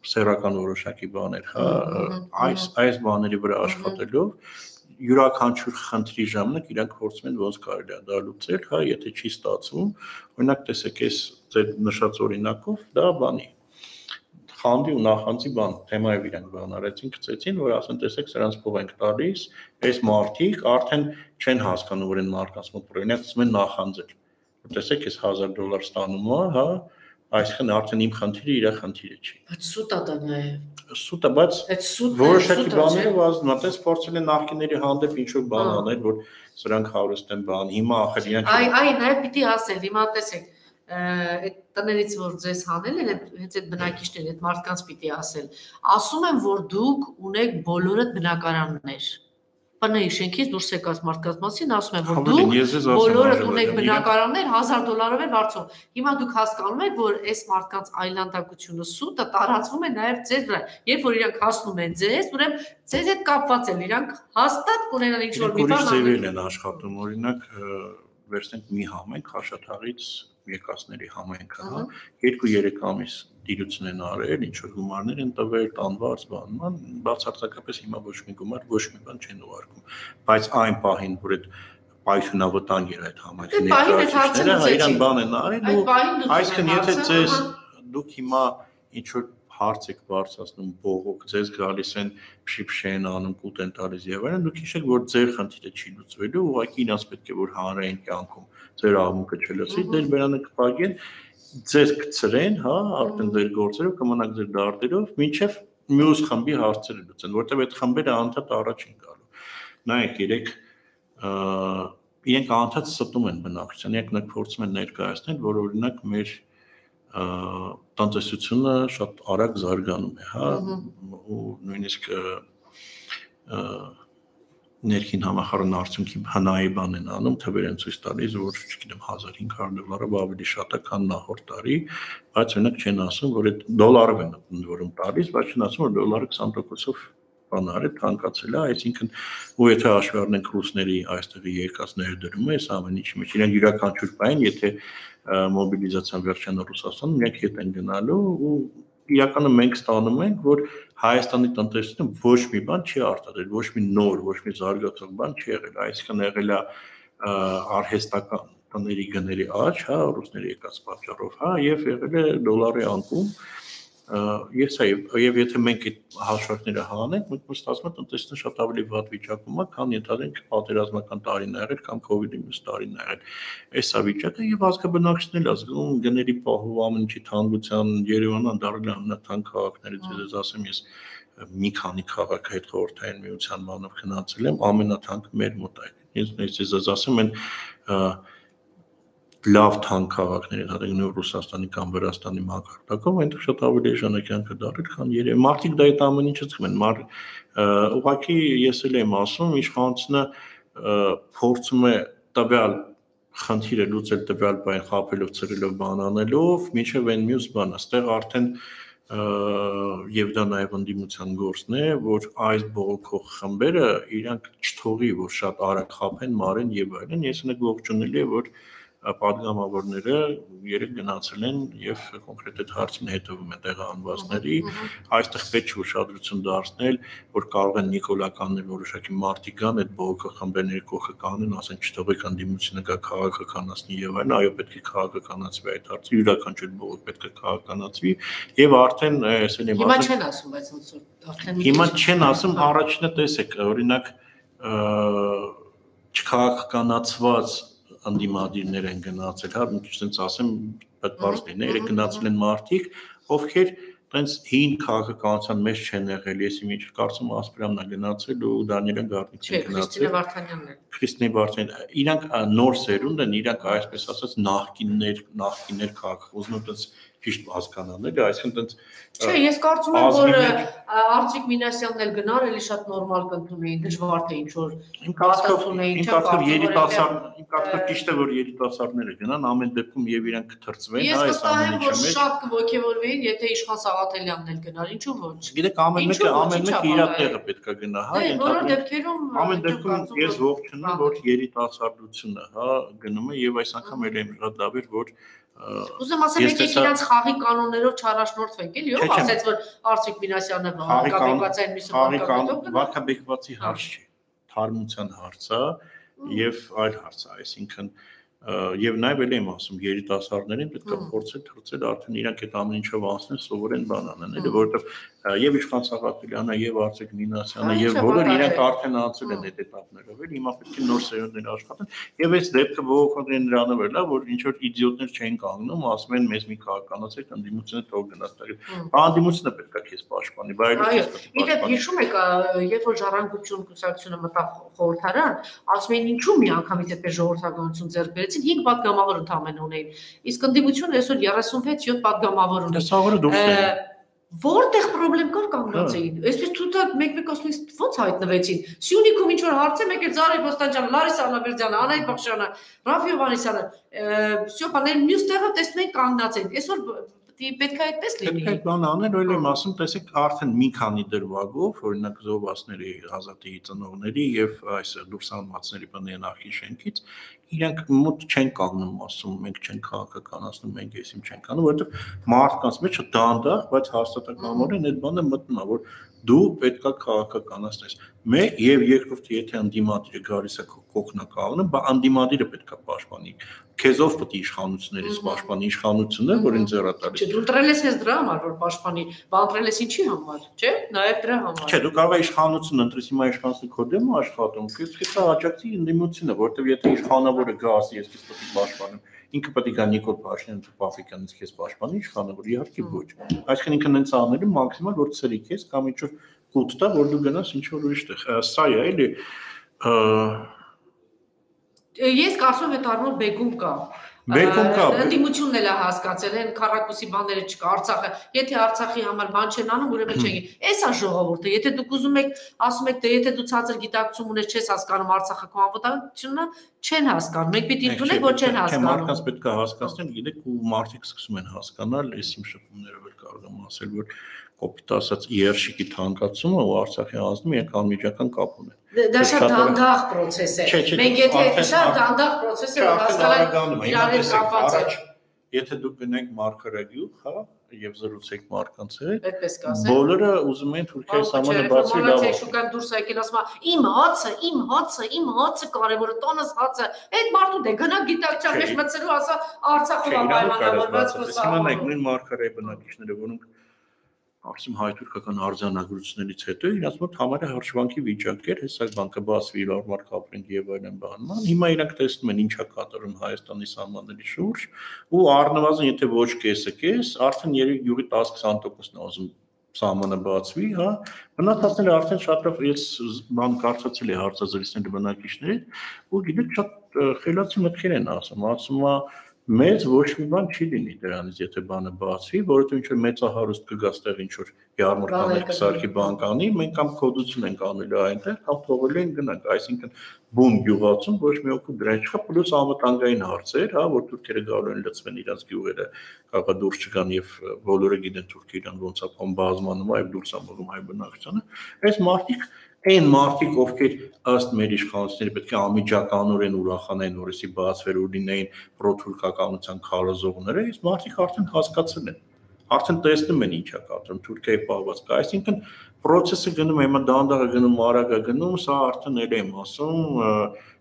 սեռական որոշակի բաներ, հա, այս այս բաների վրա աշխատելով յուրաքանչյուր խնդրի ժամանակ իրանք փորձում են ոնց կարելի է դա լուծել, հա, եթե չի ստացվում, օրինակ տեսեք, այս ձեր նշած օրինակով դա բանի խանդի ու նախանձի բան թեմայով իրանք բան արեցին, գծեցին, որ ասեն, տեսեք, սրանց փող ենք տալիս, այս մարտիկ արդեն չեն հասկանում, որ են մարդկանց մոտ օրինակ ասում են նախանձել։ Տեսեք, այս 1000 դոլար ստանում է, հա, այսինքն արդեն իմ խնդիրը իր խնդիրը չի։ Բայց սուտ է դա նաև։ Սուտ է, բայց այդ սուտ որոշակի բաները այտենց փորձել են նախկիների հանդեպ ինչ որ բան անել, որ սրանք հարուստ են բան։ Հիմա ախր իրանք Այ, այ նաև պիտի ասել, հիմա տեսեք, այդ տներից որ ձեզ հանել են, հենց այդ բնակիչները, այդ մարդկանց պիտի ասել։ Ասում են, որ դուք ունեք բոլորդ բնակարաններ բնի շենքից դուրս եկած մարդկանց մասին ասում են որ դուք բոլորը ունեք բնակարաններ 1000 դոլարով է վարձում։ Հիմա դուք հասկանում եք որ այս մարդկանց այլանդակությունը սուտը տարածվում է նաև ձեր վրա։ Երբ որ իրանք հասնում են ձեզ, ուրեմն ձեզ հետ կապված են, իրանք հաստատ կունենան ինչ որ մի բան։ Ուրիշ ձևերն են աշխատում, օրինակ վերցնենք մի համենք Խաշաթաղից եկածների համայնքը, հա, 2-3 ամիս դիրություն են արել, ինչ որ գումարներ են տվել, տանված բանման, բացարձակապես հիմա ոչ մի գումար, ոչ մի բան չեն ուղարկում։ Բայց այն պահին, որ այդ պայթյունավտանգ էր այդ համայնքի ներկայացուցիչները, հա, իրան բան են արել ու այսինքն եթե ձեզ դուք հիմա ինչ որ հարց եք բարձրացնում բողոք, ձեզ գալիս են փշիփշեն անում, կուտ են տալիս եւ այլն, դուք հիշեք, որ ձեր խնդիրը չի լուծվելու, ուղղակի իրաց պետք է որ հանրային կյանքում ձեր աղմուկը չլսի, դեր բերանը կփակեն, ձեզ կծրեն, հա, արդեն ձեր գործերով կմնաք ձեր դարտերով, ինչեվ մյուս խմբի հարցերը լուծեն, որտեղ այդ խմբերը անդադ առաջ են գալու։ Նայեք, երեք իրենք անդադ ստում են բնակչության, իրենք նկ փորձում են ներկայացնել, որ օրինակ մեր տնտեսությունը շատ արագ զարգանում է, հա, ու նույնիսկ ներքին համախառն արդյունքի հնայի բան են անում, թվեր են ցույց տալիս, որ չգիտեմ 1500 դոլարը ավելի շատ է, քան նախորդ տարի, բայց օրինակ չեն ասում, որ այդ դոլարով են որում տալիս, բայց չեն ասում, որ դոլարը 20%-ով բանար է թանկացել է, այսինքն ու եթե հաշվի առնենք ռուսների այստեղի եկած ներդրումը, այս ամեն ինչի մեջ իրենք յուրաքանչյուր բան, եթե մոբիլիզացիան վերջանա Ռուսաստանում, իրենք հետ են գնալու ու իրականում մենք ստանում ենք, որ Հայաստանի տնտեսությունը ոչ մի բան չի արտադրել, ոչ մի նոր, ոչ մի զարգացող բան չի եղել, այսինքն եղել է արհեստական տների գների աճ, հա, ռուսների եկած պատճառով, հա, եւ եղել է դոլարի անկում, ես այ եւ եթե մենք այդ հաշվարկները հանենք, մենք ստացվում է տնտեսությունը շատ ավելի վատ վիճակում է, քան ենթադրենք պատերազմական տարին ա եղել կամ կոവിഡ്ի մյուս տարին ա եղել։ Այսա վիճակը եւ ազգաբնակչներն էլ ազգում գների պահով ամեն ինչի թանկության Երևանը դառել է ամենաթանկ քաղաքներից, ես ասեմ ես մի քանի քաղաք հետ խորհրդային միության մանով քննացել եմ, ամենաթանկը մեր մոտ է։ Ես ես ասեմ, են լավ թանկ քաղաքներ են հատել նույն Ռուսաստանի կամ Վրաստանի մակարդակով, այնտեղ շատ ավելի էժանական կդառել, քան Երևան։ Մարդիկ դա այդ ամեն ինչը ցկում են։ Մար ուղղակի ես էլ եմ ասում, իշխանությունը փորձում է տվյալ խնդիրը լուծել տվյալ բան խափելով, ծրելով, բանանելով, միջև այն մյուս բանը, այստեղ արդեն եւ դա նաեւ ընդդիմության գործն է, որ այս բողոքող խմբերը իրանք չթողի, որ շատ արագ խափեն, մարեն եւ այլն։ Ես նենք ողջունելի է, որ падգամավորները երեք գնացել են եւ կոնկրետ այդ հարցին հետևում են տեղահանվածների այստեղ պետք է ուշադրություն դարձնել որ կարող են նիկոլականներ որոշակի մարտի գան այդ բողոքը խմբերների կողքը կանեն ասեն չթողեք անդիմությունը գա քաղաքը կանացնի եւ այլն այո պետք է քաղաքը կանացվի այդ հարցը յուրաքանչյուր բողոք պետք է քաղաքականացվի եւ արդեն այսինքն իմ հիմա չեն ասում բայց ոնց որ արդեն հիմա չեն ասում առաջինը տեսեք օրինակ չքաղաքականացված անդիմադիրներ են գնացել, հա, մի քիչ sense ասեմ, այդ բարձ լինի, երեք գնացել են մարդիկ, ովքեր տենց հին քաղաքականության մեջ չեն եղել, ես իմ ինչ կարծում ասպրամն է գնացել ու Դանիելը Գառնիցին գնացել։ Քրիստինե Վարդանյանն է։ Քրիստինե Վարդանյան, իրանք նոր սերունդ են, իրանք այսպես ասած նախկիններ, նախկիններ քաղաք, ուզում եմ տենց ճիշտ հասկանալ, էլի, այսինքն տենց Չէ, ես կարծում եմ, որ Արծիկ Մինասյանն էլ գնար, էլի շատ նորմալ կընկնում դժվար թե ինչ որ իմ կարծիքով իմ կարծիքով երիտասարդ իմ կարծիքով ճիշտ է որ երիտասարդները գնան ամեն դեպքում եւ իրանք թրծվեն, հա, այս ամեն ինչը մեջ։ Ես շատ կողքեվորվեին, եթե Իշխան Սաղաթելյանն էլ գնար, ինչու ոչ։ Գիտեք, ամեն մեկը ամեն մեկը իր տեղը պետքա գնա, հա, ենթադրում։ դեպքերում ամեն դեպքում ես ողջունում եմ, որ երիտասարդությունը, հա, գնում է եւ այս անգամ էլ եմ շատ լավ էր, որ Ուզում ասեմ, եկեք իրանց խաղի կանոններով չարաշնորթվենք, էլի, ով ասեց, որ Արծիկ Մինասյանը վարկաբեկված է միսը վարկաբեկված։ Վարկաբեկվածի հարց չի թարմության հարց է եւ այլ հարց է, այսինքն եւ նաեւ էլ եմ ասում երիտասարդներին պետք է փորձել թրծել արդեն իրանք այդ ամեն ինչով անցնել սովորեն բան անեն էլի որովհետեւ եւ Իշխան Սաղաթելյանը եւ Արծիկ Մինասյանը եւ բոլորը իրենք արդեն անցել են այդ этаպներով էլ հիմա պետք է նոր սերունդներ աշխատեն եւ այս դեպքը բողոքորեն նրանով էլա որ ինչ որ իդիոտներ չեն կանգնում ասում են մեզ մի քաղաքականացեք անդիմությունը թող գնաց տալի անդիմությունը պետք է քեզ պաշտպանի բայց քեզ պետք է իդեպ հիշում եք երբ որ ժառանգություն կուսակցությունը մտավ խորհրդարան ասում են ինչու մի անգամից այդպես ժողովրդականություն ձեռք բերեցին 5 պատգամավոր ընդամենը ունեին իսկ անդիմությունը այսօր 36-7 պատգամավոր ունի դե սաղորը դուրս է Որտեղ խնդրեմ կար կանգնած էին։ հա։ Այսպես թութակ մեկ-մեկ ասում ես ո՞նց հայտնվեցին։ Սյունիքում ինչ որ հարց է, մեկ է Զարի Ոստանջան, Լարիսա Անաբերդյանը, Անայ Բախշյանը, Ռաֆի Հովանեսյանը, Սյոփաներ մյուս տեղը տեսնեն կանգնած են։ Այսօր պետք է այդպես լինի։ Պետք է բան անել, ույլ եմ ասում, տեսեք արդեն մի քանի դրվագով, օրինակ զովասների ազատի ծնողների եւ այս դուրսանմացների բնի նախի շենքից իրանք մոտ չեն կանգնում ասում մենք չենք քաղաքականացնում մենք էսիմ չենք անում որովհետեւ մարդկանց մեջ դանդաղ բայց հաստատականորեն այդ բանը մտնում է որ դու պետքա քաղաքականացնես մեկ եւ երկրորդը եթե անդիմադիրը գալիս է կողնակալը բա անդիմադիրը պետքա պաշտպանի քեզով պետք է իշխանություններից պաշտպանի իշխանությունը որին ձեռա տալիս չէ դու տրել ես դրա համար որ պաշտպանի բանտրել ես ինչի համար չէ նաեւ դրա համար չէ դու կարող ես իշխանությունը ընտրես հիմա իշխանությունը քո դեմ աշխատում քեզ է աջակցի ընդդիմությունը որտեվ եթե իշխանավորը գա ասի ես քեզ պետք է պաշտպանեմ ինքը պետք է Նիկոլ Փաշինյանը Պաֆիկյանից քեզ պաշտպանի իշխանավոր իհարկե ոչ այսինքն ինքը նենց անելու մաքսիմալ որ ծրի քեզ կամ ինչ որ կուտ տա որ դու գնաս ինչ որ ուրիշ տեղ սա է էլի ես կարծում եմ այդ առնոր բեկում կա Բեկում կա։ Ընդդիմությունն էլ է հասկացել, այն քարակուսի բաները չկա Արցախը։ Եթե Արցախի համար բան չեն անում, ուրեմն չեն։ Էս է ժողովուրդը։ Եթե դուք ուզում եք, ասում եք, թե եթե դու ցածր գիտակցում ունես, չես հասկանում Արցախը քո անվտանգությունը, չեն հասկանում։ Մենք պիտի ընդունենք, որ չեն հասկանում։ Մարդկանց պետք է հասկացնել, գիտեք, ու մարդիկ սկսում են հասկանալ, այս իմ շփումներով էլ կարող եմ ասել, որ կոպիտ ասած երշիկի թանկացումը ու Արցախի ազգում իրենք անմիջական կապ ունեն։ Դա շատ դանդաղ process է։ Մենք եթե շատ դանդաղ process է հասկանալ իրար հետ կապված է։ Եթե դուք գնեք Մարկարագյուղ, հա, եւ զրուցեք մարկանց հետ, այդպես կասեն։ Բոլորը ուզում են Թուրքիայի սահմանը բացի լավ։ Չէ, շուկան դուրս եկել ասում է, իմ հացը, իմ հացը, իմ հացը կարևորը, տոնս հացը։ Այդ մարդու դե գնա գիտակցության մեջ մցելու ասա Արցախը պայմանավորված կոսա։ Իմանեք նույն Մարկարայի բնակիչները, որոնք ասում հայ-թուրքական արձանագրություններից հետո իրաց մոտ համարը հրճվանքի վիճակ էր, հեսա բանկը բացվի լարմար կապրինգ եւ այլն բանման։ Հիմա իրանք տեսնում են ինչա կատարում Հայաստանի սահմանների շուրջ ու առնվազն եթե ոչ կեսը կես, արդեն երեք յուղի 10-20%-ն ուզում սահմանը բացվի, հա, մնացածները արդեն շատով ես բան կարծացել եմ հարցազրույցների բնակիչների, ու գիտեք շատ խելացի մտքեր են ասում, ասում է մեծ ոչ մի բան չի լինի դրանից, եթե բանը բացվի, որովհետեւ ինչ որ մեծահարուստ կգա ստեղ ինչ որ ярմարկաներ կսարքի բանկանի, մենք կամ կոդություն ենք անելու այնտեղ, կամ թողել են գնանք, այսինքն բում գյուղացում ոչ մի օգուտ դրան չկա, պլյուս անվտանգային հարցեր, հա, որ թուրքերը գալու են լցվեն իրաց գյուղերը, կարող է դուրս չգան եւ բոլորը գիտեն թուրքերան ոնց է բազմանում, այլ դուրս է մղում հայ բնակչությանը։ Այս մարդիկ այն մարդիկ, ովքեր ըստ մեր իշխանությունների պետք է անմիջականորեն ուրախանային, որովհետեւ բացվեր ու լինեին պրոթուրքականության քարոզողները, այս մարդիկ արդեն հասկացել են արդեն տեսնում են ինչա կատարում Թուրքիայի պահվածքը, այսինքն process-ը գնում է, հիմա դանդաղը գնում, արագը գնում, սա արդեն էլ եմ ասում,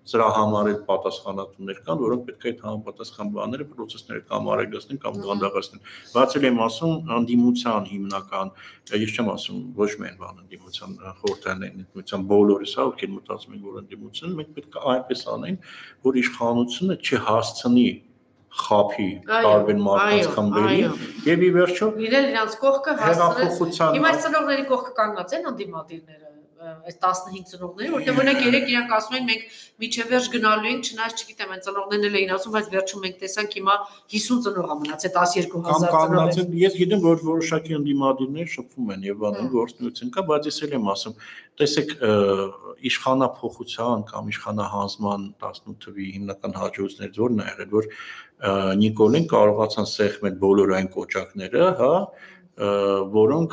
սրա համար էլ պատասխանատուներ կան, որոնք պետք է այդ համապատասխան բաները process-ները կամ արագացնեն կամ դանդաղացնեն։ Բացել եմ ասում անդիմության հիմնական, ես չեմ ասում ոչ միայն բան անդիմության խորհրդանային անդիմության բոլորս, հա, ովքեր մտածում են, որ անդիմություն, մենք պետք է այնպես անենք, որ իշխանությունը չհասցնի խափի տարբեր մարդկանց խմբերի եւ ի վերջո իրել իրանց կողքը հասցրել հիմա ծնողների կողքը կանգնած են անդիմադիրները այս 15 ծնողները, որտեղ օրինակ երեք իրանք ասում են մենք միջև վերջ գնալու ենք, չնայած չգիտեմ, այն ծնողներն էլ էին ասում, բայց վերջում մենք տեսանք հիմա 50 ծնող է մնացել 12000 ծնող։ Ես գիտեմ, որ որոշակի ընդդիմադիրներ շփվում են եւ բանել գործնություն կա, բայց ես էլ եմ ասում, տեսեք իշխանափոխության կամ իշխանահանձման 18 թվի հիմնական հաջողություններից որն է եղել, որ Նիկոլին կարողացան սեղմել բոլոր այն կոճակները, հա, որոնք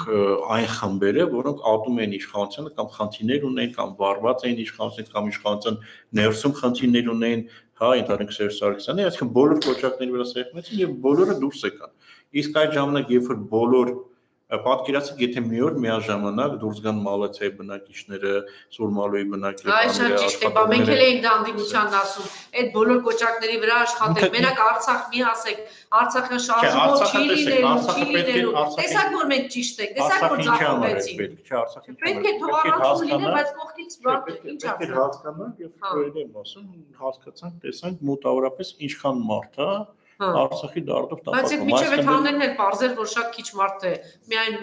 այն խմբերը, որոնք ատում են իշխանությունը կամ խնդիրներ ունեն կամ վարված են իշխանությունից կամ իշխանության ներսում խնդիրներ ունեն, հա, ընդհանրենք Սերժ Սարգսյանը, այսինքն բոլոր կոճակների վրա սեղմեցին եւ բոլորը դուրս եկան։ Իսկ այդ ժամանակ, երբ որ բոլոր պատկերացրեք, եթե մի օր միաժամանակ դուրս գան Մալացիայի բնակիչները, Սուրմալուի բնակիչները, Այ շատ ճիշտ է, բա մենք էլ էինք դա անդինության ասում։ Այդ բոլոր կոճակների վրա աշխատեք, մենակ Արցախ մի ասեք, Արցախը շարժումով չի լինելու, չի լինելու։ Տեսակ որ մենք ճիշտ ենք, տեսակ որ ձախողվեցին։ Պետք չէ Արցախի։ Պետք է թողանցում լինի, բայց կողքից բան ինչ ասեմ։ Պետք է հասկանանք եւ քրոյել եմ ասում, հասկացանք, տեսանք մոտավորապես ինչքան մարդ է, Հա։ Արցախի դարտով տապակում։ Բայց այդ միջև այդ հանելն էլ բարձր որ շատ քիչ մարդ է։ Միայն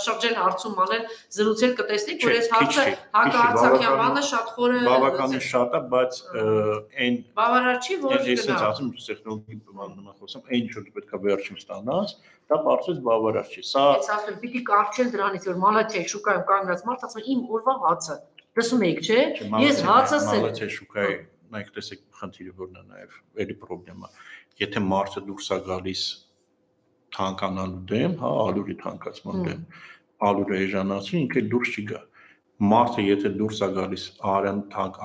շրջել հարցում անել, զրուցել կտեսնեք, որ այս հարցը հակաարցախյան բանը շատ խորը բավականին շատ է, բայց այն բավարար չի, որ ես ես ասում տեխնոլոգի բանն խոսում, այն ինչ որ պետքա վերջին ստանաս, դա բարձր բավարար չի։ Սա Ես ասում պիտի կարճել դրանից որ մալաթիայի շուկայում կանգնած մարդ ասում իմ օրվա հացը։ Տեսնում եք, չէ՞։ Ես հացս եմ։ Մալաթիայի շուկայի նայեք տեսեք խնդիրը որն է նաև էլի խնդրեմա եթե մարդը դուրս է գալիս թանկանալու դեմ, հա, ալուրի թանկացման դեմ, ալուրը էժանացի, ինքը դուրս չի գա մարդը եթե դուրս է գալիս արյան թանկ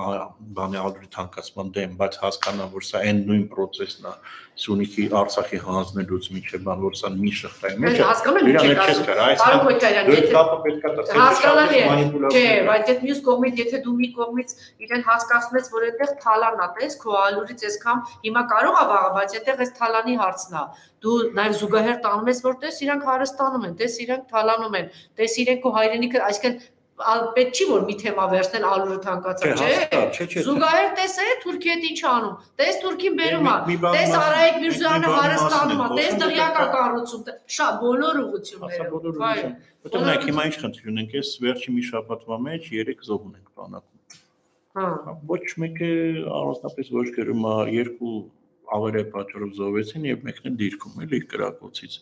բանի ալրի թանկացման դեմ, բայց հասկանա որ սա այն նույն process-ն է Սյունիքի Արցախի հանձնելուց միջև բան որ սա մի շղթայի մեջ է իրան չես կար այսինքն դու կապը պետք է տաս հասկանալի է չէ բայց այդ մյուս կողմից եթե դու մի կողմից իրեն հասկացնում ես որ այդտեղ թալան է տես քո ալուրից այսքան հիմա կարող է վաղը բայց այդտեղ այս թալանի հարցն է դու նաև զուգահեռ տանում ես որ տես իրանք հարստանում են տես իրանք թալանում են տես իրենք քո հայրենիքը այսինքն պետք չի որ մի թեմա վերցնեն ալուրը թանկացած, չէ։ Զուգահեռ տեսե Թուրքիա ինչ անում։ Տես Թուրքին բերում է։ Տես Արայիկ Միրզյանը Հարստանում է։ Տես դղյակա կառուցում։ Շա բոլոր ուղությունները։ Այո։ Որտեղ նայեք հիմա ինչ խնդիր ունենք, ես վերջի մի շաբաթվա մեջ 3 զոհ ունենք բանակում։ Հա։ Ոչ մեկը առանձնապես ոչ գրում է երկու ավերը պատճառով զոհվեցին եւ մեկն էլ դիրքում էլի կրակոցից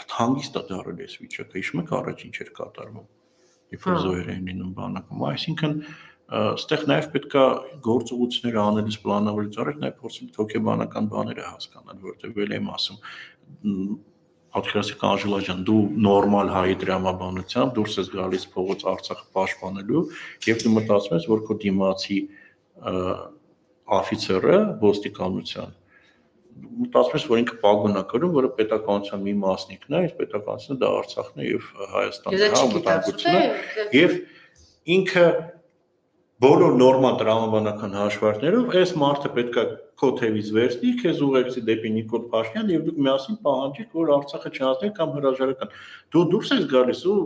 շատ հանգիստ է դարել այս վիճակը։ Հիշում եք առաջ ինչ էր կատարվում երբ որ զոհեր էին լինում բանակում։ Այսինքն այստեղ նաև պետքա գործողություններ անելիս պլանավորից առաջ նաև փորձել հոգեբանական բաները հասկանալ, որտեղ ել եմ ասում Հատկացիկ Անժելա դու նորմալ հայի դրամաբանությամբ դուրս ես գալիս փողոց Արցախը պաշտպանելու եւ դու մտածում ես որ քո դիմացի աֆիցերը ոստիկանության մտածում ես, որ ինքը պագոն է կրում, որը պետականության մի մասնիկն է, այս պետականությունը դա Արցախն է եւ Հայաստանն է, անվտանգությունը եւ ինքը բոլոր նորմալ տրամաբանական հաշվարկներով այս մարդը պետքա քո թևից վերցնի, քեզ ուղեկցի դեպի Նիկոլ Փաշինյան եւ դուք միասին պահանջեք, որ Արցախը չհասնի կամ հրաժարական։ Դու դուրս ես գալիս ու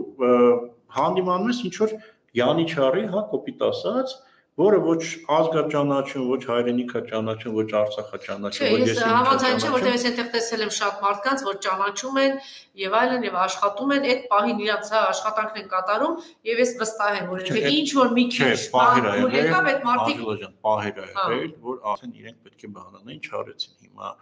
հանդիմանում ես ինչ որ Յանիչարի, հա, կոպիտ ասած, որը ոչ ազգա ճանաչում, ոչ հայրենիքա ճանաչում, ոչ Արցախա ճանաչում, ոչ ես համաձայն չեմ, որտեղ ես այնտեղ տեսել եմ շատ մարդկանց, որ ճանաչում են եւ այլն եւ աշխատում են, այդ պահին իրանց հա աշխատանքն են կատարում եւ ես վստահ եմ, որ եթե ինչ որ մի քիչ բան եկավ, այդ մարդիկ պահեր ա եղել, որ արդեն իրենք պետք է բանանային չարեցին հիմա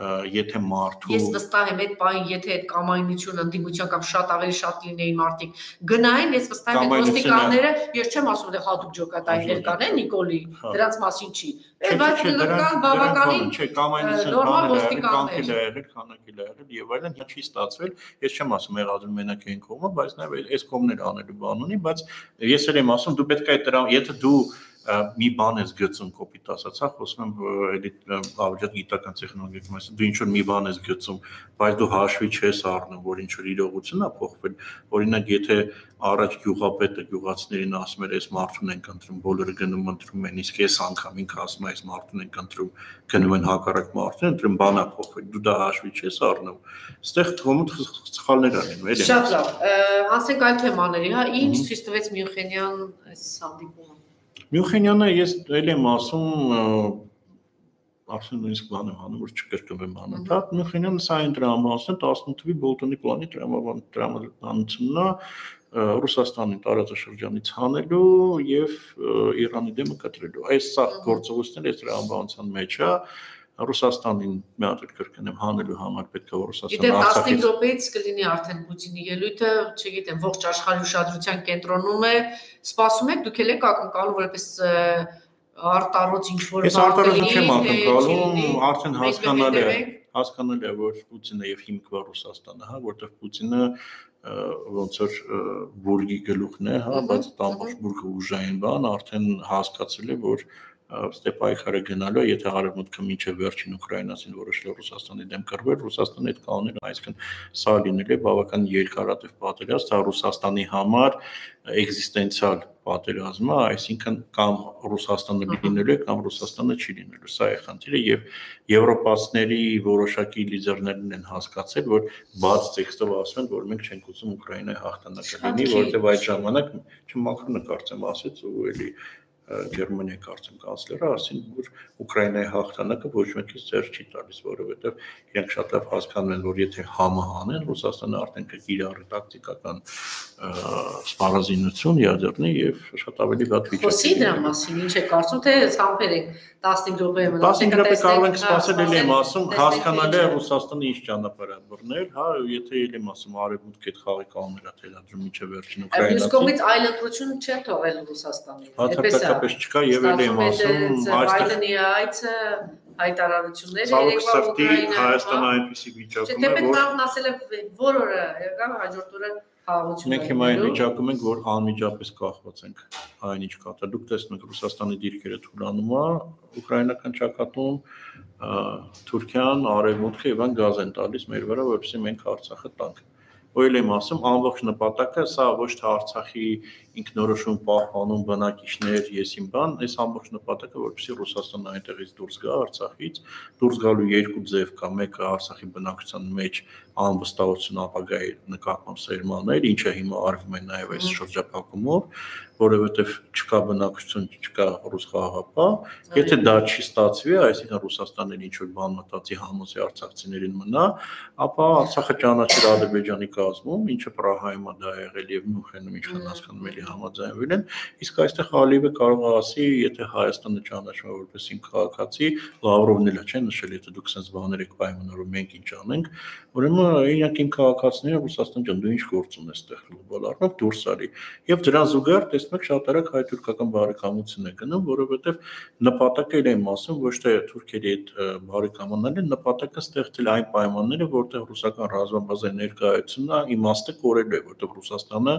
եթե մարդու Ես վստահ եմ այդ բանը, եթե այդ կամայնությունը ընդդիմության կամ շատ ավելի շատ լինեին մարդիկ գնային, ես վստահ եմ այդ ոստիկանները, ես չեմ ասում դե հատուկ ջոկատայիններ կան, է Նիկոլի, հա։ դրանց մասին չի։ Բայց կան բավականին չէ, կամայնության բաները կանքիլ է եղել, քանակիլ է եղել եւ այլն, դա չի ստացվել։ Ես չեմ ասում եղածը մենակ այն կողմը, բայց նաեւ այս կողմները անելու բան ունի, բայց ես էլ եմ ասում, դու պետք է այդ եթե դու մի բան ես գծում կոպիտ ասած, հա, խոսում եմ էլի ավելի գիտական տեխնոլոգիական, այսինքն դու ինչ որ մի բան ես գծում, բայց դու հաշվի չես առնում, որ ինչ որ իրողությունն է փոխվել։ Օրինակ, եթե առաջ գյուղապետը գյուղացիներին ասում էր, այս մարդուն ենք ընտրում, բոլորը գնում ընտրում են, իսկ այս անգամ ինքը ասում է, այս մարդուն ենք ընտրում, գնում են հակառակ մարդուն, ընտրում բանա փոխվել։ Դու դա հաշվի չես առնում։ Այստեղ կոմոդ սխալներ անում, էլի։ Շատ լավ։ Անցենք այլ թեմաների, հա, ինչ ցույց տվեց Մյունխենյան այս հանդիպումը Մյունխենյանը ես էլ եմ ասում արդեն նույնիսկ բան եմ հանում որ չկրկնվեմ անընդհատ Մյունխենյանը սա այն դրամասն 18 թվի Բոլտոնի պլանի դրամաբանությունն է Ռուսաստանի տարածաշրջանից հանելու եւ Իրանի դեմը կտրելու։ Այս սա գործողությունները այս դրամաբանության մեջ է Ռուսաստանին մի հատ կրկնեմ հանելու համար պետք է Ռուսաստանը Արցախից 15 րոպեից կլինի արդեն Պուտինի ելույթը, չգիտեմ, ողջ աշխարհի ուշադրության կենտրոնում է։ Սպասում եք դուք եք ակնկալում որպես արտարոց ինչ որ բան։ Ես արտարոց չեմ ակնկալում, արդեն հասկանալի է, հասկանալի է որ Պուտինը եւ հիմքվա Ռուսաստանը, հա, որտեղ Պուտինը ոնց որ բուրգի գլուխն է, հա, բայց ամբողջ բուրգը ուժային բան, արդեն հասկացել է որ ստեպայքարը գնալու, եթե արևմուտքը մինչև վերջին Ուկրաինասին որոշել Ռուսաստանի դեմ կռվել, Ռուսաստանը այդ կանոները, այսինքն սա լինել է բավական երկարատև պատերազմ, դա Ռուսաստանի համար էգզիստենցիալ պատերազմ է, այսինքն կամ Ռուսաստանը լինելու է, կամ Ռուսաստանը չի լինելու։ Սա է խնդիրը եւ եվրոպացիների որոշակի լիդերներն են հասկացել, որ բաց տեքստով ասում են, որ մենք չենք ուզում Ուկրաինայի հաղթանակը լինի, որովհետեւ այդ ժամանակ չմաքրոնը կարծեմ ասեց ու էլի Գերմանիայի կարծեմ կանցլերը ասին, որ Ուկրաինայի հաղթանակը ոչ մեկից ծեր չի տալիս, որովհետև իրենք շատ լավ հասկանում են, որ եթե համը հանեն, Ռուսաստանը արդեն կգիրառի տակտիկական սպառազինություն յադերնի եւ շատ ավելի վատ վիճակ։ Խոսի դրա մասին, ինչ է կարծում, թե ցամփեր են 15 րոպե մնացել։ 15 րոպե կարող ենք հա, սпасել ելի եմ ասում, հասկանալի է Ռուսաստանը ինչ ճանապարհ է բռնել, հա, եթե ելի եմ ասում, արևմուտք այդ խաղի կանոնը թելադրում ինչը վերջին Ուկրաինա։ Այս կողմից այլ ընտրություն չեն թողել Ռուսաստանին։ հա, Այդպես է չկա եւ ելի եմ ասում, Բայդենի այցը հայտարարությունները երեկվա Ուկրաինա Հայաստանը այնպեսի վիճակում է, որ Դեպետրովն ասել է որ օրը եկավ հաջորդ օրը խաղաղություն։ Մենք հիմա այն վիճակում ենք, որ անմիջապես կախված ենք այն ինչ կա։ Դուք տեսնում եք Ռուսաստանի դիրքերը թուլանում է ուկրաինական ճակատում, Թուրքիան, Արևմուտքը եւ այն գազ են տալիս մեր վրա, որովհետեւ մենք Արցախը տանք։ Ոյել եմ ասում, ամբողջ նպատակը սա ոչ թե Արցախի ինքնորոշում պահպանում բնակիչներ, եսիմ բան, այս ամբողջ նպատակը որպեսզի Ռուսաստանը այնտեղից դուրս գա Արցախից, դուրս գալու երկու ձև կա, մեկը Արցախի բնակչության մեջ անվստահություն ապագայի նկատմամբ սերմաններ, ինչը հիմա արվում է նաև այս շրջափակումով, որովհետև չկա բնակչություն, չկա ռուս խաղաղապահ, եթե դա չի ստացվի, այսինքն Ռուսաստանն ինչ որ բան մտածի համոզի արցախցիներին մնա, ապա Արցախը ճանաչել Ադրբեջանի կազմում, ինչը Պրահայում դա եղել եւ Մյունխենում ինչքան հասկանում էլի համաձայնվել են, իսկ այստեղ Ալիևը կարող է ասի, եթե Հայաստանը ճանաչում է որպես իմ քաղաքացի, Լավրովն էլ չէ նշել, եթե դուք sense բաներ եք պայմանավորում, մենք ինչ անենք, ուրեմն իրենք իմ քաղաքացիները Ռուսաստան ջան, դու ինչ գործ ունես այդտեղ գլոբալ առնով դուրս արի։ Եվ դրան զուգահեռ տեսնեք շատ արագ հայ-թուրքական բարեկամություն է գնում, որովհետև նպատակը էլ եմ ասում, ոչ թե թուրքերի այդ բարեկամանները, նպատակը ստեղծել այն պայմանները, որտեղ ռուսական ռազմաբազայի ներկայությունն իմաստը կորել է, որտեղ Ռուսաստանը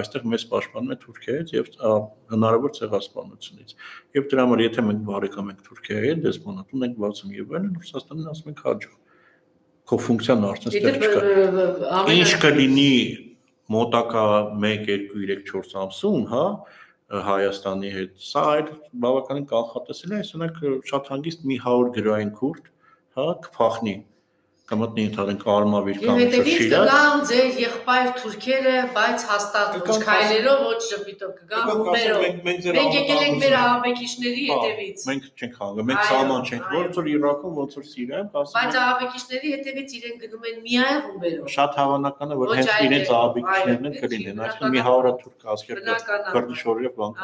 այստեղ մեծ պաշտպանում է Թուրքիայից եւ հնարավոր ցեղասպանությունից։ Եվ դրա համար եթե մենք բարեկամ ենք Թուրքիայի հետ, դեսպանատուն ենք բացում եւ այլն, Ռուսաստանին ասում ենք հաջող քո ֆունկցիան արդեն ստեղ չկա։ Ինչ կլինի մոտակա 1 2 3 4 ամսում, հա, Հայաստանի հետ։ Սա այլ բավականին կանխատեսել է, այսինքն շատ հանգիստ մի 100 գրային քուրդ, հա, կփախնի կմտնի ընդհանրեն կարմավիր կամ շշիրա։ Հետևից կգան ձեր եղբայր թուրքերը, բայց հաստատ ոչ քայլերով, ոչ ժպիտով կգան ռումբերով։ Մենք եկել ենք մեր ահաբեկիչների հետևից։ Մենք չենք հանգը, մենք սահման չենք, ոնց որ Իրաքում, ոնց որ Սիրիայում, ասում Բայց ահաբեկիչների հետևից իրեն գնում են միայն ռումբերով։ Շատ հավանական է, որ հենց իրենց ահաբեկիչներն են կլինեն, այսինքն մի 100 թուրք ասկեր կրդիշորիով բան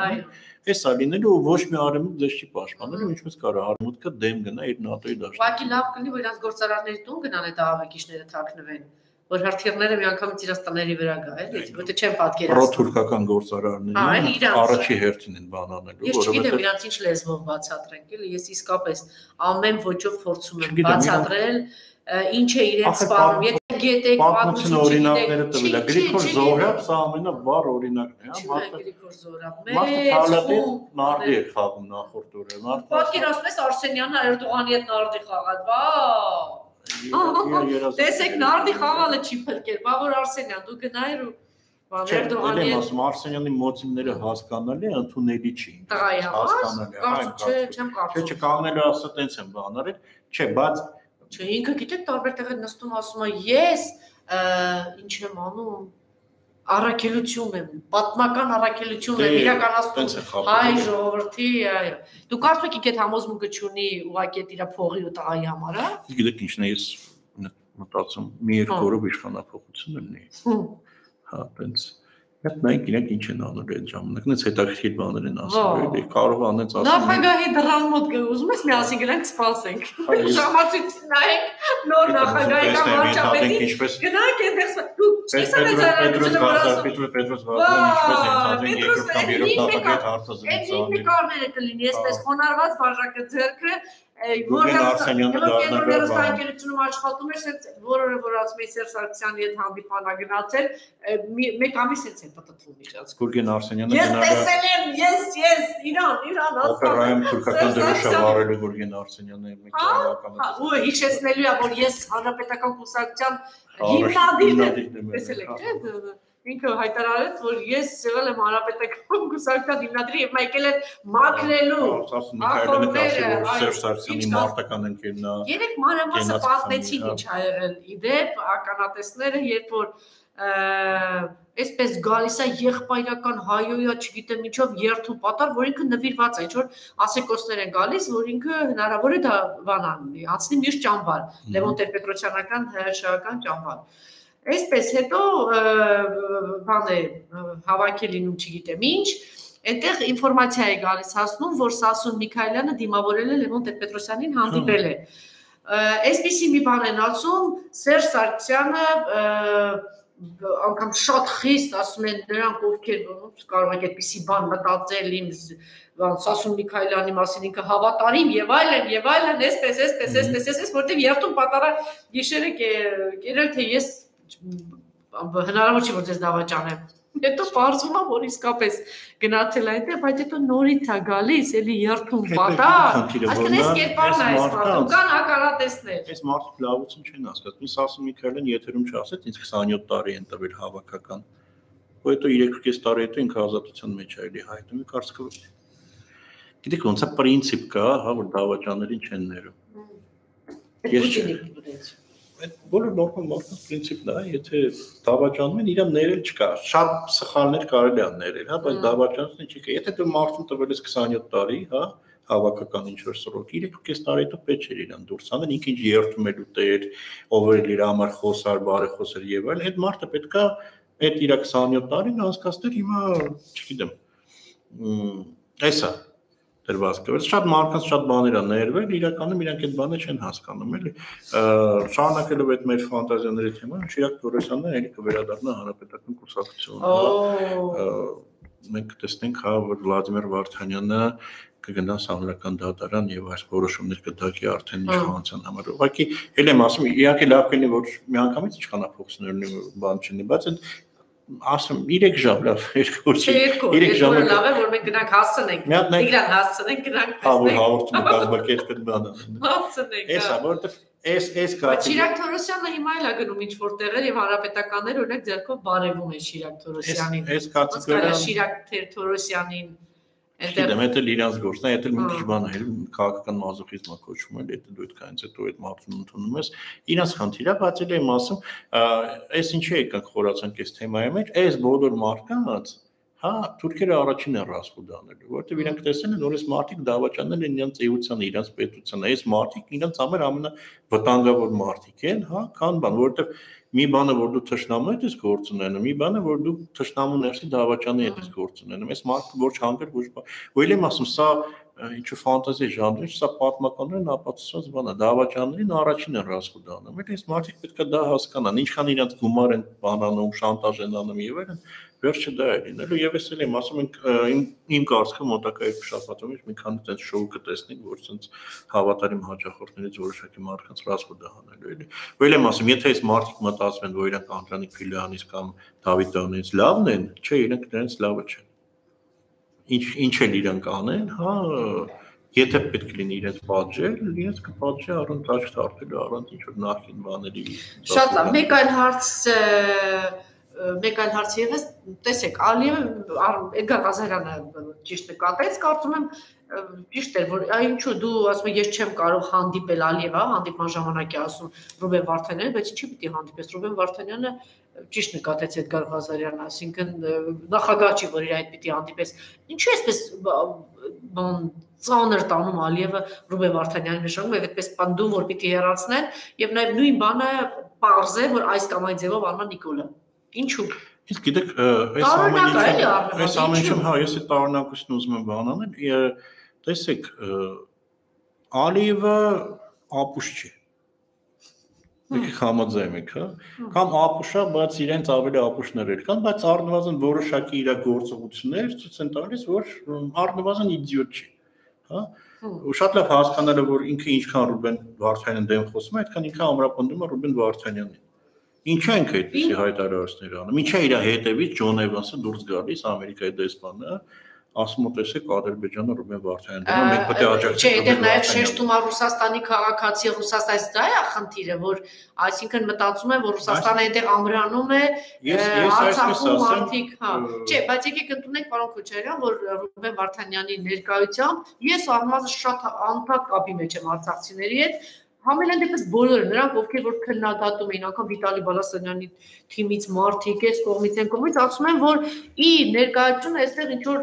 կան։ Էսա լինելու ոչ մի արևմուտք դες չի պաշտպանելու, ինչպես կարող արևմուտքը դեմ գնա իր ՆԱՏՕ-ի դաշտին։ Ուղղակի լավ կլինի, որ իրանց գործարանների տուն գնան այդ ահավեկիչները թաքնվեն որ հրթիռները միանգամից իրաստանների վրա գա, էլի, որտե չեն պատկերացնում։ Պրոթուրքական գործարաններին առաջի հերթին են բան անելու, որովհետեւ Ես չգիտեմ իրանց ինչ լեզվով բացատրենք, էլի, ես իսկապես ամեն ոճով փորձում եմ բացատրել, ինչ է իրենց սպառում։ գետեք պատմությունը օրինակները տվել է, Գրիգոր Զորաբ սա ամենավառ օրինակն է, հա, մարդը Գրիգոր Զորաբ։ Մարդը թալատի նարդի է խաղում նախորդ օրը, մարդը։ Պատկերացնում ես Արսենյանը Էրդողանի հետ նարդի խաղալ, վա։ Տեսեք նարդի խաղալը չի փրկել, բա որ Արսենյան դու գնայր ու Էրդողանի հետ ասում Արսենյանի մոծիմները հասկանալի, ընդունելի չի։ Հասկանալի, այո, չեմ կարծում։ Չէ, չկանգնելու ասա տենց եմ բան արել։ Չէ, բայց Չէ, ինքը գիտեք տարբեր տեղեր նստում ասում է ես ինչ եմ անում առաքելություն եմ, պատմական առաքելություն եմ իրականացնում հայ ժողովրդի, այո։ Դու կարծում եք իդ համոզմունքը չունի ուղղակի այդ իր փողի ու տղայի համար, հա։ Գիտեք ինչն է ես մտածում, մի երկու օրով իշխանապողություն լինի։ Հա, տենց Հետ նայեք իրենք ինչ են անում այդ ժամանակն, այս հետաքրքիր բաներ են ասում, էլի կարող անենց ասում։ Նախագահի դրան մոտ գուզում ես միասին գնանք սպասենք։ Ժամացույց նայեք, նոր նախագահի կամ վարչապետի։ Գնանք այնտեղ դու տեսած ես Պետրոս Վազար, Պետրոս Պետրոս Վազարն ինչպես են ցածեն երկրորդ կամ երրորդ նախագահի հարցազրույցը։ Այդ նկարները կլինի, այսպես խոնարհված բաժակը ձեռքը Գուրգեն Արսենյանը դառնալով հերոստանգերությունում աշխատում էր, ասած որը որ ասում է Սերժ Սարգսյանի հետ հանդիպանա գնացել, մեկ ամիս էց է պատտվում իրաց։ Գուրգեն Արսենյանը Ես տեսել եմ, ես, ես, Իրան, Իրան, Օպերայում թուրքական դրոշը վարելու Գուրգեն Արսենյանը մեկ ժամանակam։ Ու հիշեցնելու է, որ ես հանրապետական կուսակցության հիմնադիրն եմ։ Տեսել եք, չէ՞ ինքը հայտարարեց, որ ես եղել եմ հանրապետական գուսակցության հիմնադրի եւ մայքել եմ մաքրելու ախորները Սերժ Սարգսյանի մարտական ընկերն է։ Երեք մանրամասը պատմեցին ինչ ա եղել։ Իդեպ ականատեսները երբ որ այսպես գալիս է եղբայրական հայոյա, չգիտեմ ինչով երթու պատար, որ ինքը նվիրված է, ինչ որ ասեկոսներ են գալիս, որ ինքը հնարավոր է դա բանան, անցնի միշտ ճամբար, Լևոն Տեր-Պետրոսյանական հրաշական ճամբար։ Այսպես հետո բան է հավաքել լինում, չգիտեմ ինչ, այնտեղ ինֆորմացիա է գալիս հասնում, որ Սասուն Միքայելյանը դիմավորել է Լևոն Տեր-Պետրոսյանին հանդիպել է։ Այսպիսի մի բան են ասում, Սերժ Սարգսյանը անգամ շատ խիստ ասում են նրանք ովքեր ոնց կարող եք այդպիսի բան մտածել իմ բան Սասուն Միքայելյանի մասին ինքը հավատարիմ եւ այլն եւ այլն այսպես այսպես այսպես այսպես որտեվ երթուն պատարա գիշերը կերել թե ես հնարավոր չի որ ձեզ դավաճանեմ հետո բարձվում է որ իսկապես գնացել այնտեղ բայց հետո նորից է գալիս էլի երթում պատա այսինքն այս կերպարն է այս մարդու կան ականատեսներ այս մարդու լավություն չեն հասկացնում ինձ ասում Միքայելն եթերում չասեց ինձ 27 տարի են տվել հավաքական ու հետո 3.5 տարի հետո ինքը ազատության մեջ է էլի հայտնում կարծիքը գիտեք ոնց է պրինցիպ կա հա որ դավաճաններին չեն ներում ես այդ բոլոր նորմալ մարդկանց պրինցիպն է, եթե դավաճանում են, իրան ներել չկա։ Շատ սխալներ կարելի է ներել, հա, բայց դավաճանությունը չի կա։ Եթե դու մարդուն տվել ես 27 տարի, հա, հավաքական ինչ որ սրոք 3.5 տարի հետո պետք չէ իրան դուրս անել, ինքը ինչ երթում է դուտեր, ով էր իր համար խոսար, բարեխոսեր եւ այլ, այդ մարդը պետքա այդ իր 27 տարին անցկացնել հիմա, չգիտեմ, այսա դրված կվեր։ Շատ մարդկանց շատ բաներ են ներվել, իրականում իրանք այդ բանը չեն հասկանում, էլի։ Շարունակելով այդ մեր ֆանտազիաների թեման, Շիրակ Թորոսյանն էլի կվերադառնա հանրապետական կուսակցություն։ Մենք տեսնենք, հա, որ Վլադիմիր Վարդանյանը կգնա սահմանական դատարան եւ այս որոշումներ կդակի արդեն իշխանության համար։ Ուղղակի ել եմ ասում, իհարկե լավ կլինի որ միանգամից իշխանափոխություններ բան չլինի, բայց այդ ասում 3 ժամ լավ երկու չի 3 ժամ լավ է որ մենք գնանք հասցնենք Տիգրան հասցնենք գնանք հա որ հաղորդում կազմակերպել բանը հասցնենք էսա որովհետև էս էս կա Շիրակ Թորոսյանը հիմա էլ է գնում ինչ որ տեղեր եւ հանրապետականներ օրինակ ձերքով բարևում են Շիրակ Թորոսյանին էս կացիկները Շիրակ Թորոսյանին Գիտեմ, դա իրանց գործն է, դա մի քիչ բան է, քաղաքական մազոխիզմա կոչվում է, դա դու այդքանից հետո այդ մարդուն ընդունում ես։ Իրանց խնդիրը բացել եմ ասում, այս ինչի եկանք խորացանք այս թեմայի մեջ, այս բոլոր մարդկանց Հա, թուրքերը առաջին են ռասխուդ անելու, որովհետև իրենք տեսել են, որ այս մարդիկ դավաճանել են իրենց էությանը, իրենց պետությանը, այս մարդիկ իրենց ամեն ամենավտանգավոր մարդիկ են, հա, քան բան, որովհետև մի բանը որ դու թշնամու հետ ես գործ ունենում, մի բանը որ դու թշնամու ներսի դավաճանի ես գործ ունենում։ Այս մարդը ոչ հանգր ոչ բան։ Ու ելեմ ասում, սա ինչու ֆանտազի ժանրի, սա պատմականորեն ապացուցված բան է։ Դավաճաններին առաջին են ռասկուդ անում։ Այդ մարդիկ պետք է դա հասկանան, ինչքան իրենց գումար են բանանում, շանտաժ են անում եւ այլն վերջը դա է լինելու եւ ես էլ եմ ասում ենք իմ իմ կարծիքը մոտակա երկու շաբաթով մեջ մի քանի տես շոու կտեսնենք որ ցենց հավատարիմ հաջախորդներից որոշակի մարդկանց ռասկո դա հանելու էլի ու եմ ասում եթե այս մարդիկ մտածում են որ իրանք Անդրանիկ Փիլյանից կամ Դավիթ Տոնից լավն են չէ իրանք դրանից լավը չեն ինչ ինչ էլ իրանք անեն հա եթե պետք լինի իրենց պատժել, իրենց կպատժի առանց աչք թարթելու, առանց ինչ որ նախին բաների։ Շատ լավ, մեկ այլ հարց մեկ այլ հարց եւս, տեսեք, Ալիևը Էդգար Ղազարյանը ճիշտ նկատեց, կարծում եմ ճիշտ էր, որ ինչու դու ասում ես չեմ կարող հանդիպել Ալիևա, հանդիպման ժամանակ է ասում Ռուբեն Վարդանյանը, բայց ինչի՞ պիտի հանդիպես Ռուբեն Վարդանյանը ճիշտ նկատեց Էդգար Ղազարյանը, ասինքն նախագահ չի, որ իր այդ պիտի հանդիպես։ Ինչու էսպես բան ծանր տանում Ալիևը Ռուբեն Վարդանյանի նշանակում եւ այդպես պանդում որ պիտի հեռացնեն եւ նաեւ նույն բանը པարզ է որ այս կամ այն ձևով արման Նիկոլը Ինչու՞։ Իսկ գիտեք, այս ամենից այս ամենից հա, ես այդ տարօրինակությունն ուզում եմ բանանել, տեսեք, Ալիևը ապուշ չի։ Եկեք համաձայն եք, հա։ Կամ ապուշա, բայց իրենց ավելի ապուշներ կան, բայց առնվազն որոշակի իր գործողություններ ցույց են տալիս, որ առնվազն իդիոտ չի։ հա ու շատ լավ հասկանալը որ ինքը ինչքան Ռուբեն Վարդանյանն դեմ խոսում է, այդքան ինքը ամրապնդում է Ռուբեն Վարդանյանին։ Ինչա ենք այդպեսի հայտարարություններ անում։ Ինչա իր հետևից Ջոն Էվանսը դուրս գալիս Ամերիկայի դեսպանը, ասում ու տեսեք Ադրբեջանը Ռուբեն Վարդանյան դնում մենք պետք է աջակցենք։ Չէ, դեռ նաև շեշտում է Ռուսաստանի քաղաքացի Ռուսաստանից դա է խնդիրը, որ այսինքն մտածում են, որ Ռուսաստանը այնտեղ ամրանում է Արցախում մարդիկ, հա։ Չէ, բայց եկեք ընդունենք պարոն Քոչարյան, որ Ռուբեն Վարդանյանի ներկայությամբ ես առնվազն շատ անդադ կապի մեջ եմ արցախցիների հետ, Համենայն դեպս բոլորը նրանք ովքեր որ քննադատում էին անգամ Վիտալի Բալասանյանի թիմից մարդիկ էս կողմից են կողմից ասում են որ ի ներկայությունը այստեղ ինչ որ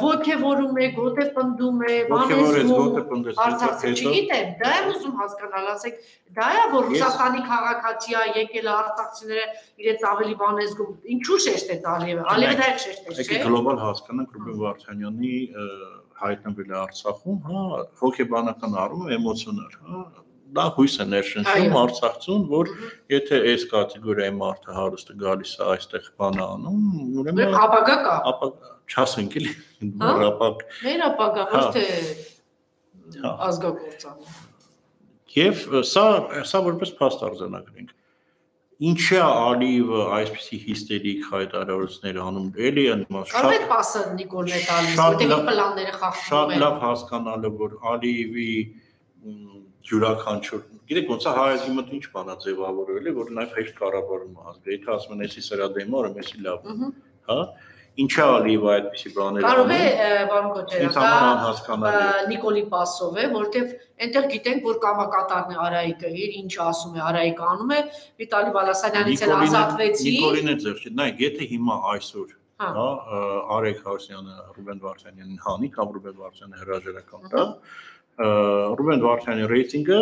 ոգևորում է, գոտե պնդում է, բանեսում Արցախը չգիտեմ, դա եմ ուզում հասկանալ, ասեք դա է որ Ռուսաստանի քաղաքացի է եկել արցախցիները իրենց ավելի բան է զգում, ինչու շեշտ է տալի, Ալիևը դա է շեշտ է, չէ՞։ Եկեք գլոբալ հասկանանք Ռուբեն Վարդանյանի հայտնվել է Արցախում, հա, հոգեբանական առումով էմոցիոնալ, հա, դա հույս է ներշնչում Արցախցուն, որ եթե այս կատեգորիայի մարդը հարուստը գալիս է այստեղ բանը անում, ուրեմն ապագա կա։ Ապագա չասենք էլի, որ ապագ։ Մեր ապագա ոչ թե ազգագործան։ Եվ սա սա որպես փաստ արձանագրենք ինչի Ալիևը այսպիսի հիստերիկ հայտարարություններ անում էլի անիմաց շատ Կարո՞ղ է պասը Նիկոլն է տալիս, որտեղ պլանները խախտում են։ Շատ լավ հասկանալը որ Ալիևի յուրաքանչյուր գիտեք ոնց է հայազի մոտ ինչ բանա ձևավորվել է որ նաև հեշտ կառավարում ազգը եթե ասում են էսի սրա դեմը օրը մեսի լավ հա Ինչա Ալիևը այդպեսի բաներ Կարող է բան կոչել, դա Նիկոլի Պասով է, որովհետև այնտեղ գիտենք, որ կամակատարն է Արայիկը, իր ինչ ասում է Արայիկը անում է, Վիտալի Բալասանյանից էլ ազատվեցի։ Նիկոլին է ձեր չի, նայեք, եթե հիմա այսօր հա Արեգ Հարսյանը Ռուբեն Վարդանյանին հանի կամ Ռուբեն Վարդյանը հրաժարական տա Ռուբեն Վարդյանի ռեյտինգը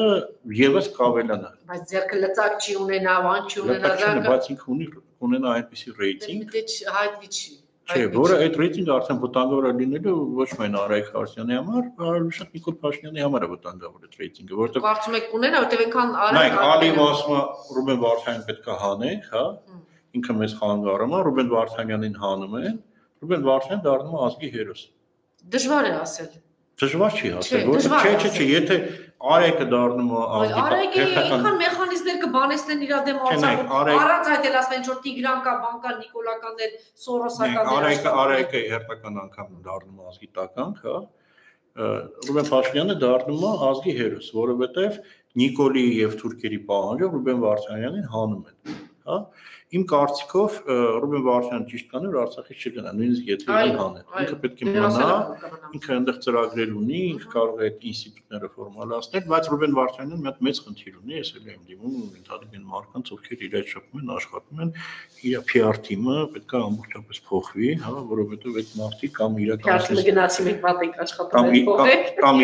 եւս կավելանա։ Բայց ձերքը լծակ չի ունենա, ան չի ունենա դա։ Բայց ինքը ունի ունենա այնպիսի ռեյտինգ։ Դե հայտնի չի։ Չէ, որը այդ ռեյտինգը արդեն վտանգավոր է լինելու ոչ միայն Արայք Հարսյանի համար, այլ շատ Նիկոլ Փաշինյանի համար է վտանգավոր այդ ռեյտինգը, որովհետեւ Կարծում եք կունենա, որովհետեւ այնքան Արայք Նայեք, Ալիև ասում է Ռուբեն Վարդանյան պետք է հանենք, հա։ Ինքը մեզ խանգարում է, Ռուբեն Վարդանյանին հանում են, Ռուբեն Վարդանյան դառնում է ազգի հերոս։ Դժվար է ասել։ Դժվար չի ասել, որովհետեւ չէ, չէ, չէ, եթե Արեկը դառնում է Արեկի այնքան մեխանիզմներ կբանեցնեն իր դեմ Արցախում։ Առանց այդ էլ ասեն որ Տիգրան կա, բան կա, Նիկոլականներ, Սորոսականներ։ Արեկը Արեկը հերթական անգամ դառնում է ազգի տականք, հա։ Ռուբեն Փաշինյանը դառնում է ազգի հերոս, որովհետև Նիկոլի եւ թուրքերի պահանջով Ռուբեն Վարդանյանին հանում են, հա։ Իմ կարծիքով Ռուբեն Վարդանյանը ճիշտ կանի, որ Արցախից չգնա, նույնիսկ եթե իրեն հանեն։ Ինքը պետք է մնա, ինքը այնտեղ ծրագրեր ունի, ինքը կարող է այդ ինստիտուտները ֆորմալացնել, բայց Ռուբեն Վարդանյանը մի հատ մեծ խնդիր ունի, ես էլ եմ դիմում ընդհանրապես այն մարդկանց, ովքեր իր հետ շփում են, աշխատում են, իր PR թիմը պետք է ամբողջապես փոխվի, հա, որովհետև այդ մարդիկ կամ իրականացնի գնացի մի պատիկ աշխատում են փոխել, կամ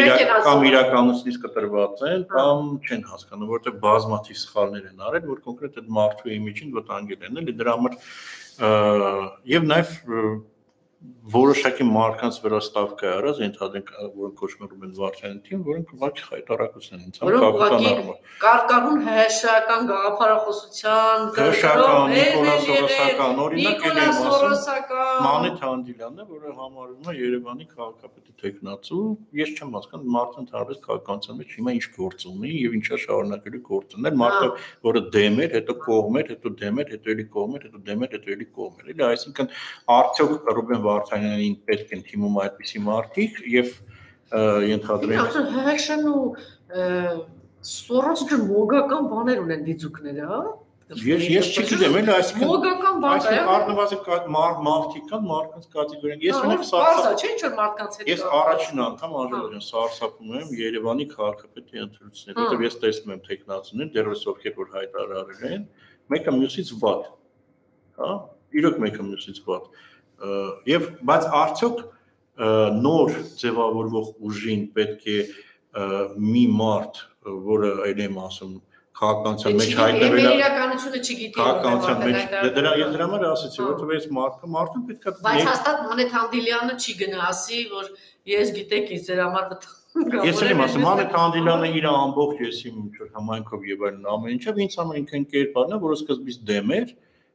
կամ իրականացնից կտրված են, կամ չեն հասկանում, որովհետև բազմաթիվ սխալներ են արել, որ կոնկրետ այդ մարդու իմիջին վտանգ եկել են, էլի դրա համար եւ նաեւ որոշակի մարքանց վրա ստավկա արած ընդհանրենք որոնք կոչվում են Վարդանյան թիմ, որոնք ուղղակի խայտարակություն են ցավ քաղաքական առումով։ Կարկարուն հեշական գաղափարախոսության, հեշական Նիկոլաս Սորոսական, օրինակ ելեմ ասում։ Մանե Թանդիլյանն է, որը համարվում է Երևանի քաղաքապետի տեխնացու։ Ես չեմ հասկանում մարդը ընդհանրապես քաղաքականության մեջ հիմա ինչ գործ ունի եւ ինչա շարունակելու գործներ, մարդը, որը դեմ էր, հետո կողմ էր, հետո դեմ էր, հետո էլի կողմ էր, հետո դեմ էր, հետո էլի կողմ էր։ Էլի այսինքն արդյոք Ռուբեն Վարդանյանին պետք են թիմում այդպիսի մարդիկ եւ ենթադրենք Ասա հեշան ու սորոսը մոգական բաներ ունեն դիցուկները, հա? Ես ես չգիտեմ, էլ այսինքն մոգական բան է։ Այսինքն առնվազն մարդիկ կան, մարդկանց կատեգորիան։ Ես ունեմ սարսափ։ Չէ, չէ, մարդկանց հետ։ Ես առաջին անգամ Աժելոյան սարսափում եմ Երևանի քաղաքապետի ընտրությունից, որտեղ ես տեսնում եմ տեխնացիներ, դեռս ովքեր որ հայտարարել են, մեկը մյուսից վատ։ Հա, իրոք մեկը մյուսից վատ եւ բայց արդյոք նոր ձևավորվող ուժին պետք է մի մարդ, որը այլ եմ ասում, քաղաքականության մեջ հայտնվել է իրականությունը չգիտի քաղաքականության մեջ դե դրա ես դրա համար ասացի որովհետեւ այս մարդը մարդը պետք է բայց հաստատ Մանեթ Անդիլյանը չի գնասի որ ես գիտեք ես ձեր համար Ես եմ ասում, Մանեթ Անդիլյանը իր ամբողջ եսի ինչ որ համայնքով եւ այլն ամեն ինչով ինձ համար ինքն կերպարն է, որը սկզբից դեմ էր,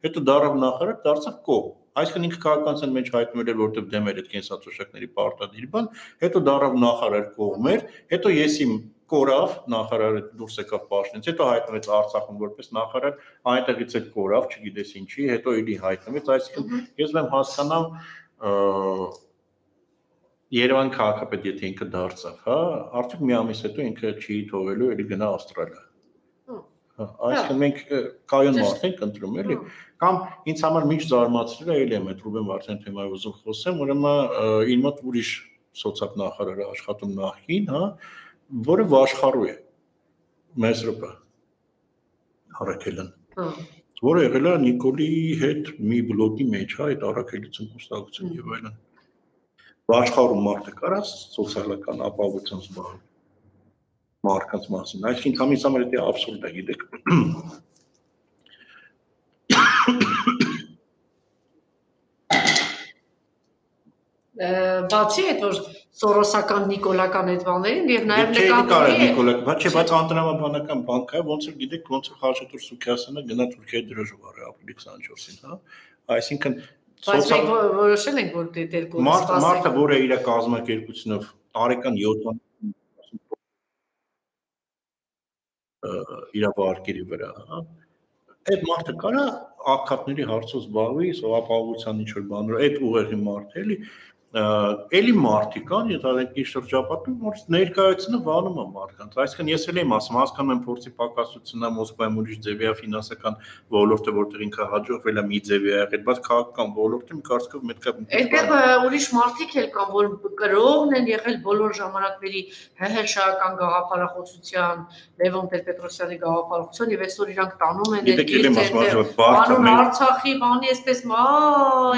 հետո դարավ նախարար, դարձավ կողմ Այսինքն ինքը քաղաքացիական մեջ հայտնվել էր, որտեղ դեմ էր այդ կենսաթոշակների պարտադիր բան, հետո դարավ նախարար կողմեր, հետո ես իմ կորավ նախարարը դուրս եկավ Պաշտոնից, հետո հայտնվեց Արցախում որպես նախարար, այնտեղից էլ կորավ, չգիտես ինչի, հետո էլի հայտնվեց, այսինքն ես ուրեմն հասկանամ Երևան քաղաքապետ եթե ինքը դարձավ, հա, արդյոք մի ամիս հետո ինքը չի թողելու էլի գնա Ավստրալիա։ այսինքն մենք կայուն մարդ ենք ընտրում էլի կամ ինձ համար միջ զարմացրել է էլի եմ այդ Ռուբեն Վարդյան թեմայի ուզում խոսեմ, ուրեմն իր մոտ ուրիշ սոցիալ նախարարը աշխատում նախին, հա, որը վաշխարու է Մեսրոպը Հարակելն որը եղել է Նիկոլի հետ մի բլոգի մեջ, հա, այդ առաքելություն կուստակցություն եւ այլն։ Վաշխարու մարդը կարած սոցիալական ապահովության զբաղվում մարդկանց մասին։ Այսինքն ինքամից համար դա абսուրդ է, գիտեք։ բացի այդ որ սորոսական նիկոլական այդ բաներին եւ նաեւ նկատի նիկոլակ, բայց չէ, բայց անտրամաբանական բանկ է, ոնց որ գիտեք, ոնց որ Խաչատուր Սուքիասյանը գնա Թուրքիայի դրոժվար է ապրիլի 24-ին, հա։ Այսինքն Բայց մենք որոշել ենք որ դեր կողմից Մարդը մարդը, որը իր կազմակերպությունով տարեկան 70 իր վարկերի վրա, հա այդ մարդը կարա ակքատների հարցով զբաղվի, սովապահովության ինչ որ բաներ, այդ ուղեղի մարդ էլի, էլի մարդիկ կան, այդքի շրջապատում որ ներկայացնը վանում է մարդկանց։ Այսինքն ես էլ եմ ասում, հասկանում եմ փորձի պակասությունն է Մոսկվայում ուրիշ ձևի է ֆինանսական ոլորտը, որտեղ ինքը հաջողվել է մի ձևի է եղել, բայց քաղաքական ոլորտը մի կարծիքով մետքա Այդտեղ ուրիշ մարդիկ էլ կան, որ կրողն են եղել բոլոր ժամանակների ՀՀՇ-ական գաղափարախոսության, Լևոն Տեր-Պետրոսյանի գաղափարախոսության եւ այսօր իրանք տանում են այդ իր բանը Արցախի բանի այսպես մա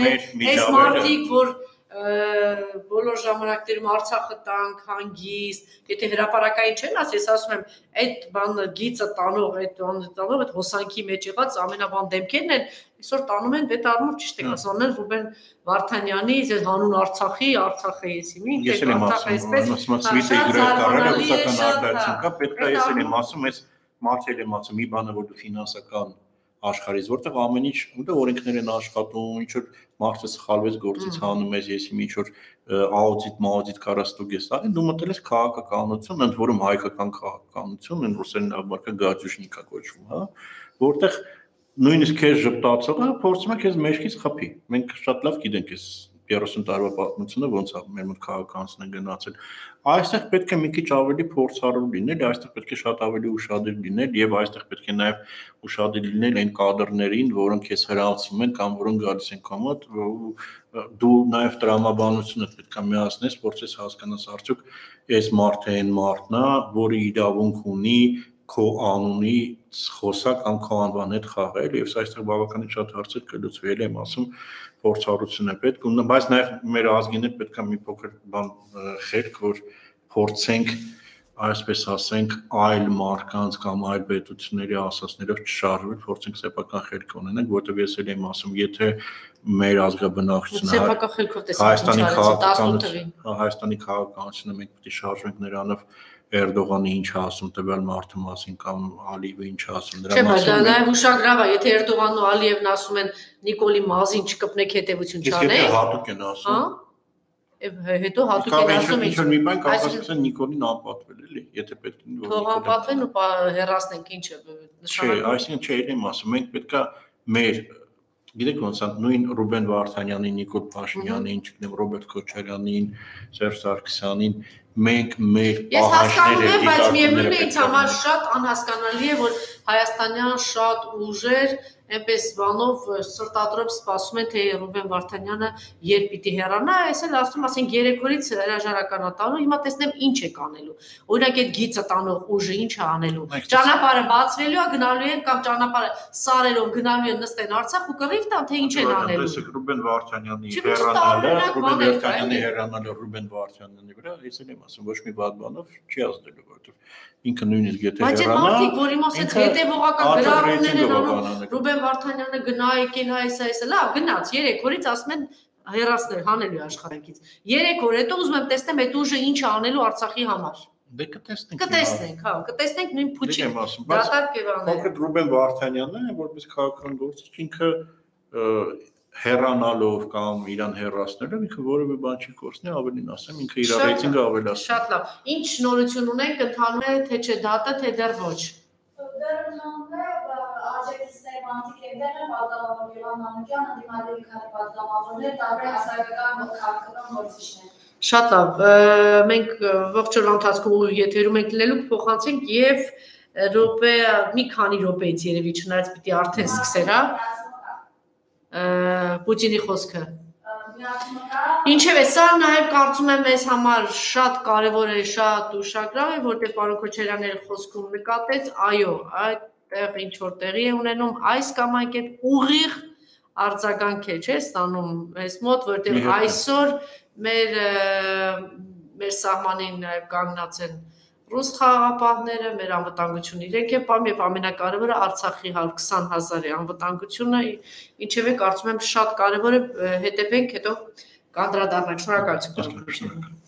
այս մարդիկ որ բոլոր ժամանակներում Արցախը տանք, հանգիստ, եթե հրաապարակային չեն ասի, ես ասում եմ, այդ բանը գիծը տանող, այդ բանը տանող, այդ հոսանքի մեջ եղած ամենաբան դեմքերն են, այսօր տանում են դետ առումով ճիշտ եք ասում, Ռուբեն Վարդանյանի, այս հանուն Արցախի, Արցախը եսի, մի ես եմ ասում, ասում սվիտը գրել կարել ռուսական արտադրություն կա, պետք է ես եմ ասում, այս մարդել եմ ասում, մի բանը որ դու ֆինանսական աշխարհից, որտեղ ամեն ինչ, որտեղ օրենքներ են աշխատում, ինչ որ մարդը սխալվեց գործից հանում ես, ես ինչ որ աուդիտ, մաուդիտ կարաստուկ ես աղի, դու մտել ես քաղաքականություն, ընդ որում հայկական քաղաքականություն, են ռուսերեն ավարկը գաճուշնիկա կոչվում, հա, որտեղ նույնիսկ քեզ ժպտացողը փորձում է քեզ մեջքից խփի։ Մենք շատ լավ գիտենք այս 30 տարվա պատմությունը ոնց է մեր մոտ քաղաքացին է գնացել։ Այստեղ պետք է մի քիչ ավելի փորձառու լինել, այստեղ պետք է շատ ավելի ուշադիր լինել եւ այստեղ պետք է նաեւ ուշադիր լինել այն կադրներին, որոնք քեզ հրավցում են կամ որոնք գալիս են կամոդ դու նաեւ տրամաբանությունը պետք է միացնես, փորձես հասկանաս արդյոք այս մարդը այն մարդն է, որը իրավունք ունի քո անունի խոսա կամ քո անվան հետ խաղալ եւ սա այստեղ բավականին շատ հարցեր կլուծվի, ել եմ ասում, փորձառություն է պետք, բայց նաեւ մեր ազգին է պետք է մի փոքր բան խելք, որ փորձենք այսպես ասենք այլ մարկանց կամ այլ պետությունների ասասներով չշարժվել, փորձենք սեփական խելք ունենանք, որտեղ ես էլ եմ ասում, եթե մեր ազգաբնակչությունը սեփական խելքով տեսած Հայաստանի քաղաքականությունը Հայաստանի քաղաքականությունը մենք պետք է շարժվենք նրանով Էրդողանը ինչ ասում տվյալ մարդու մասին կամ Ալիևը ինչ ասում դրա մասին։ Չէ, դա նաև ուշագրավ է, եթե Էրդողանն ու Ալիևն ասում են Նիկոլի մազին չկպնեք հետևություն չանեք։ Իսկ եթե հատուկ են ասում։ Հա հետո հատուկ են ասում ինչ որ մի բան կասկածեն Նիկոլին անպատվել էլի եթե պետք է թող անպատվեն ու հեռացնենք ինչը նշանակում չէ այսինքն չէ իմ ասում մենք պետքա մեր գիտեք ոնց է նույն Ռուբեն Վարդանյանին, Նիկոլ Փաշինյանին, չգիտեմ Ռոբերտ Քոչարյանին, Սերժ Սարգսյանին մենք մեր պահանջները Ես հասկանում եմ, բայց միևնույնն է ինձ համար շատ անհասկանալի է, որ հայաստանյան շատ ուժեր այնպես բանով սրտադրով սպասում են թե Ռուբեն Վարդանյանը երբ պիտի հեռանա, այս էլ ասում ասենք 3 օրից հրաժարական ատանու, հիմա տեսնեմ ինչ է կանելու։ Օրինակ այդ գիծը տանող ուժը ինչ է անելու։ Ճանապարհը բացվելու է, գնալու են կամ ճանապարհը սարելով գնալու են նստեն Արցախ ու կռիվ տան, թե ինչ են անելու։ Տեսեք Ռուբեն Վարդանյանի հեռանալը, Ռուբեն Վարդանյանի հեռանալը Ռուբեն Վարդանյանի վրա, ես էլ եմ ասում, ոչ մի վատ բանով չի ազդելու, որովհետև ինքը նույնիսկ եթե հեռանա Բայց մարդիկ, որ իմ ասած հետևողական գրառումներ են անում, Ռուբեն Վարդանյանը գնա եկել այսա այսա, լավ, գնաց 3 օրից ասում են հերասներ հանելու աշխարհակից։ 3 օր հետո ուզում եմ տեսնեմ այդ ուժը ինչ անելու Արցախի համար։ Դե կտեսնենք։ Կտեսնենք, հա, կտեսնենք նույն փուչի։ Դատարկ եւ անել։ Փոքր Ռուբեն Վարդանյանն է, որպես քաղաքական գործիչ ինքը հեռանալով կամ իրան հեռացնելով ինքը որևէ բան չի կորցնի, ավելին ասեմ, ինքը իր ռեյտինգը ավելացնում։ Շատ լավ։ Ինչ նորություն ունենք, ընթանում է թե չէ դատը, թե դեռ ոչ։ Դեռ ընթանում է աջակիցներ մանտիկ են դեռ պատգամավոր Լևոն Մանուկյանը դիմադրի քանի պատգամավորներ տարբեր հասարակական քաղաքական գործիչներ։ Շատ լավ։ Մենք ողջ օրվա ընթացքում եթերում ենք լինելու փոխանցենք եւ րոպե մի քանի րոպեից երևի չնայած պիտի արդեն սկսեր, հա։ Պուտինի խոսքը։ Ինչևէ, սա նաև կարծում եմ մեզ համար շատ կարևոր է, շատ ուշագրավ է, որտեղ պարոն Քոչարյանը խոսքում նկատեց, այո, այդտեղ ինչ որ տեղի է ունենում այս կամ այն կերպ ուղիղ արձագանք է, չէ, ստանում մեզ մոտ, որտեղ այսօր մեր մեր սահմանին կանգնած են ռուս խաղապահները, մեր անվտանգությունը իրենք են պահում եւ ամենակարևորը Արցախի 20000-ի անվտանգությունը, ինչեւ է կարծում եմ շատ կարևոր է հետեւենք, հետո կանդրադառնանք։ Շնորհակալություն։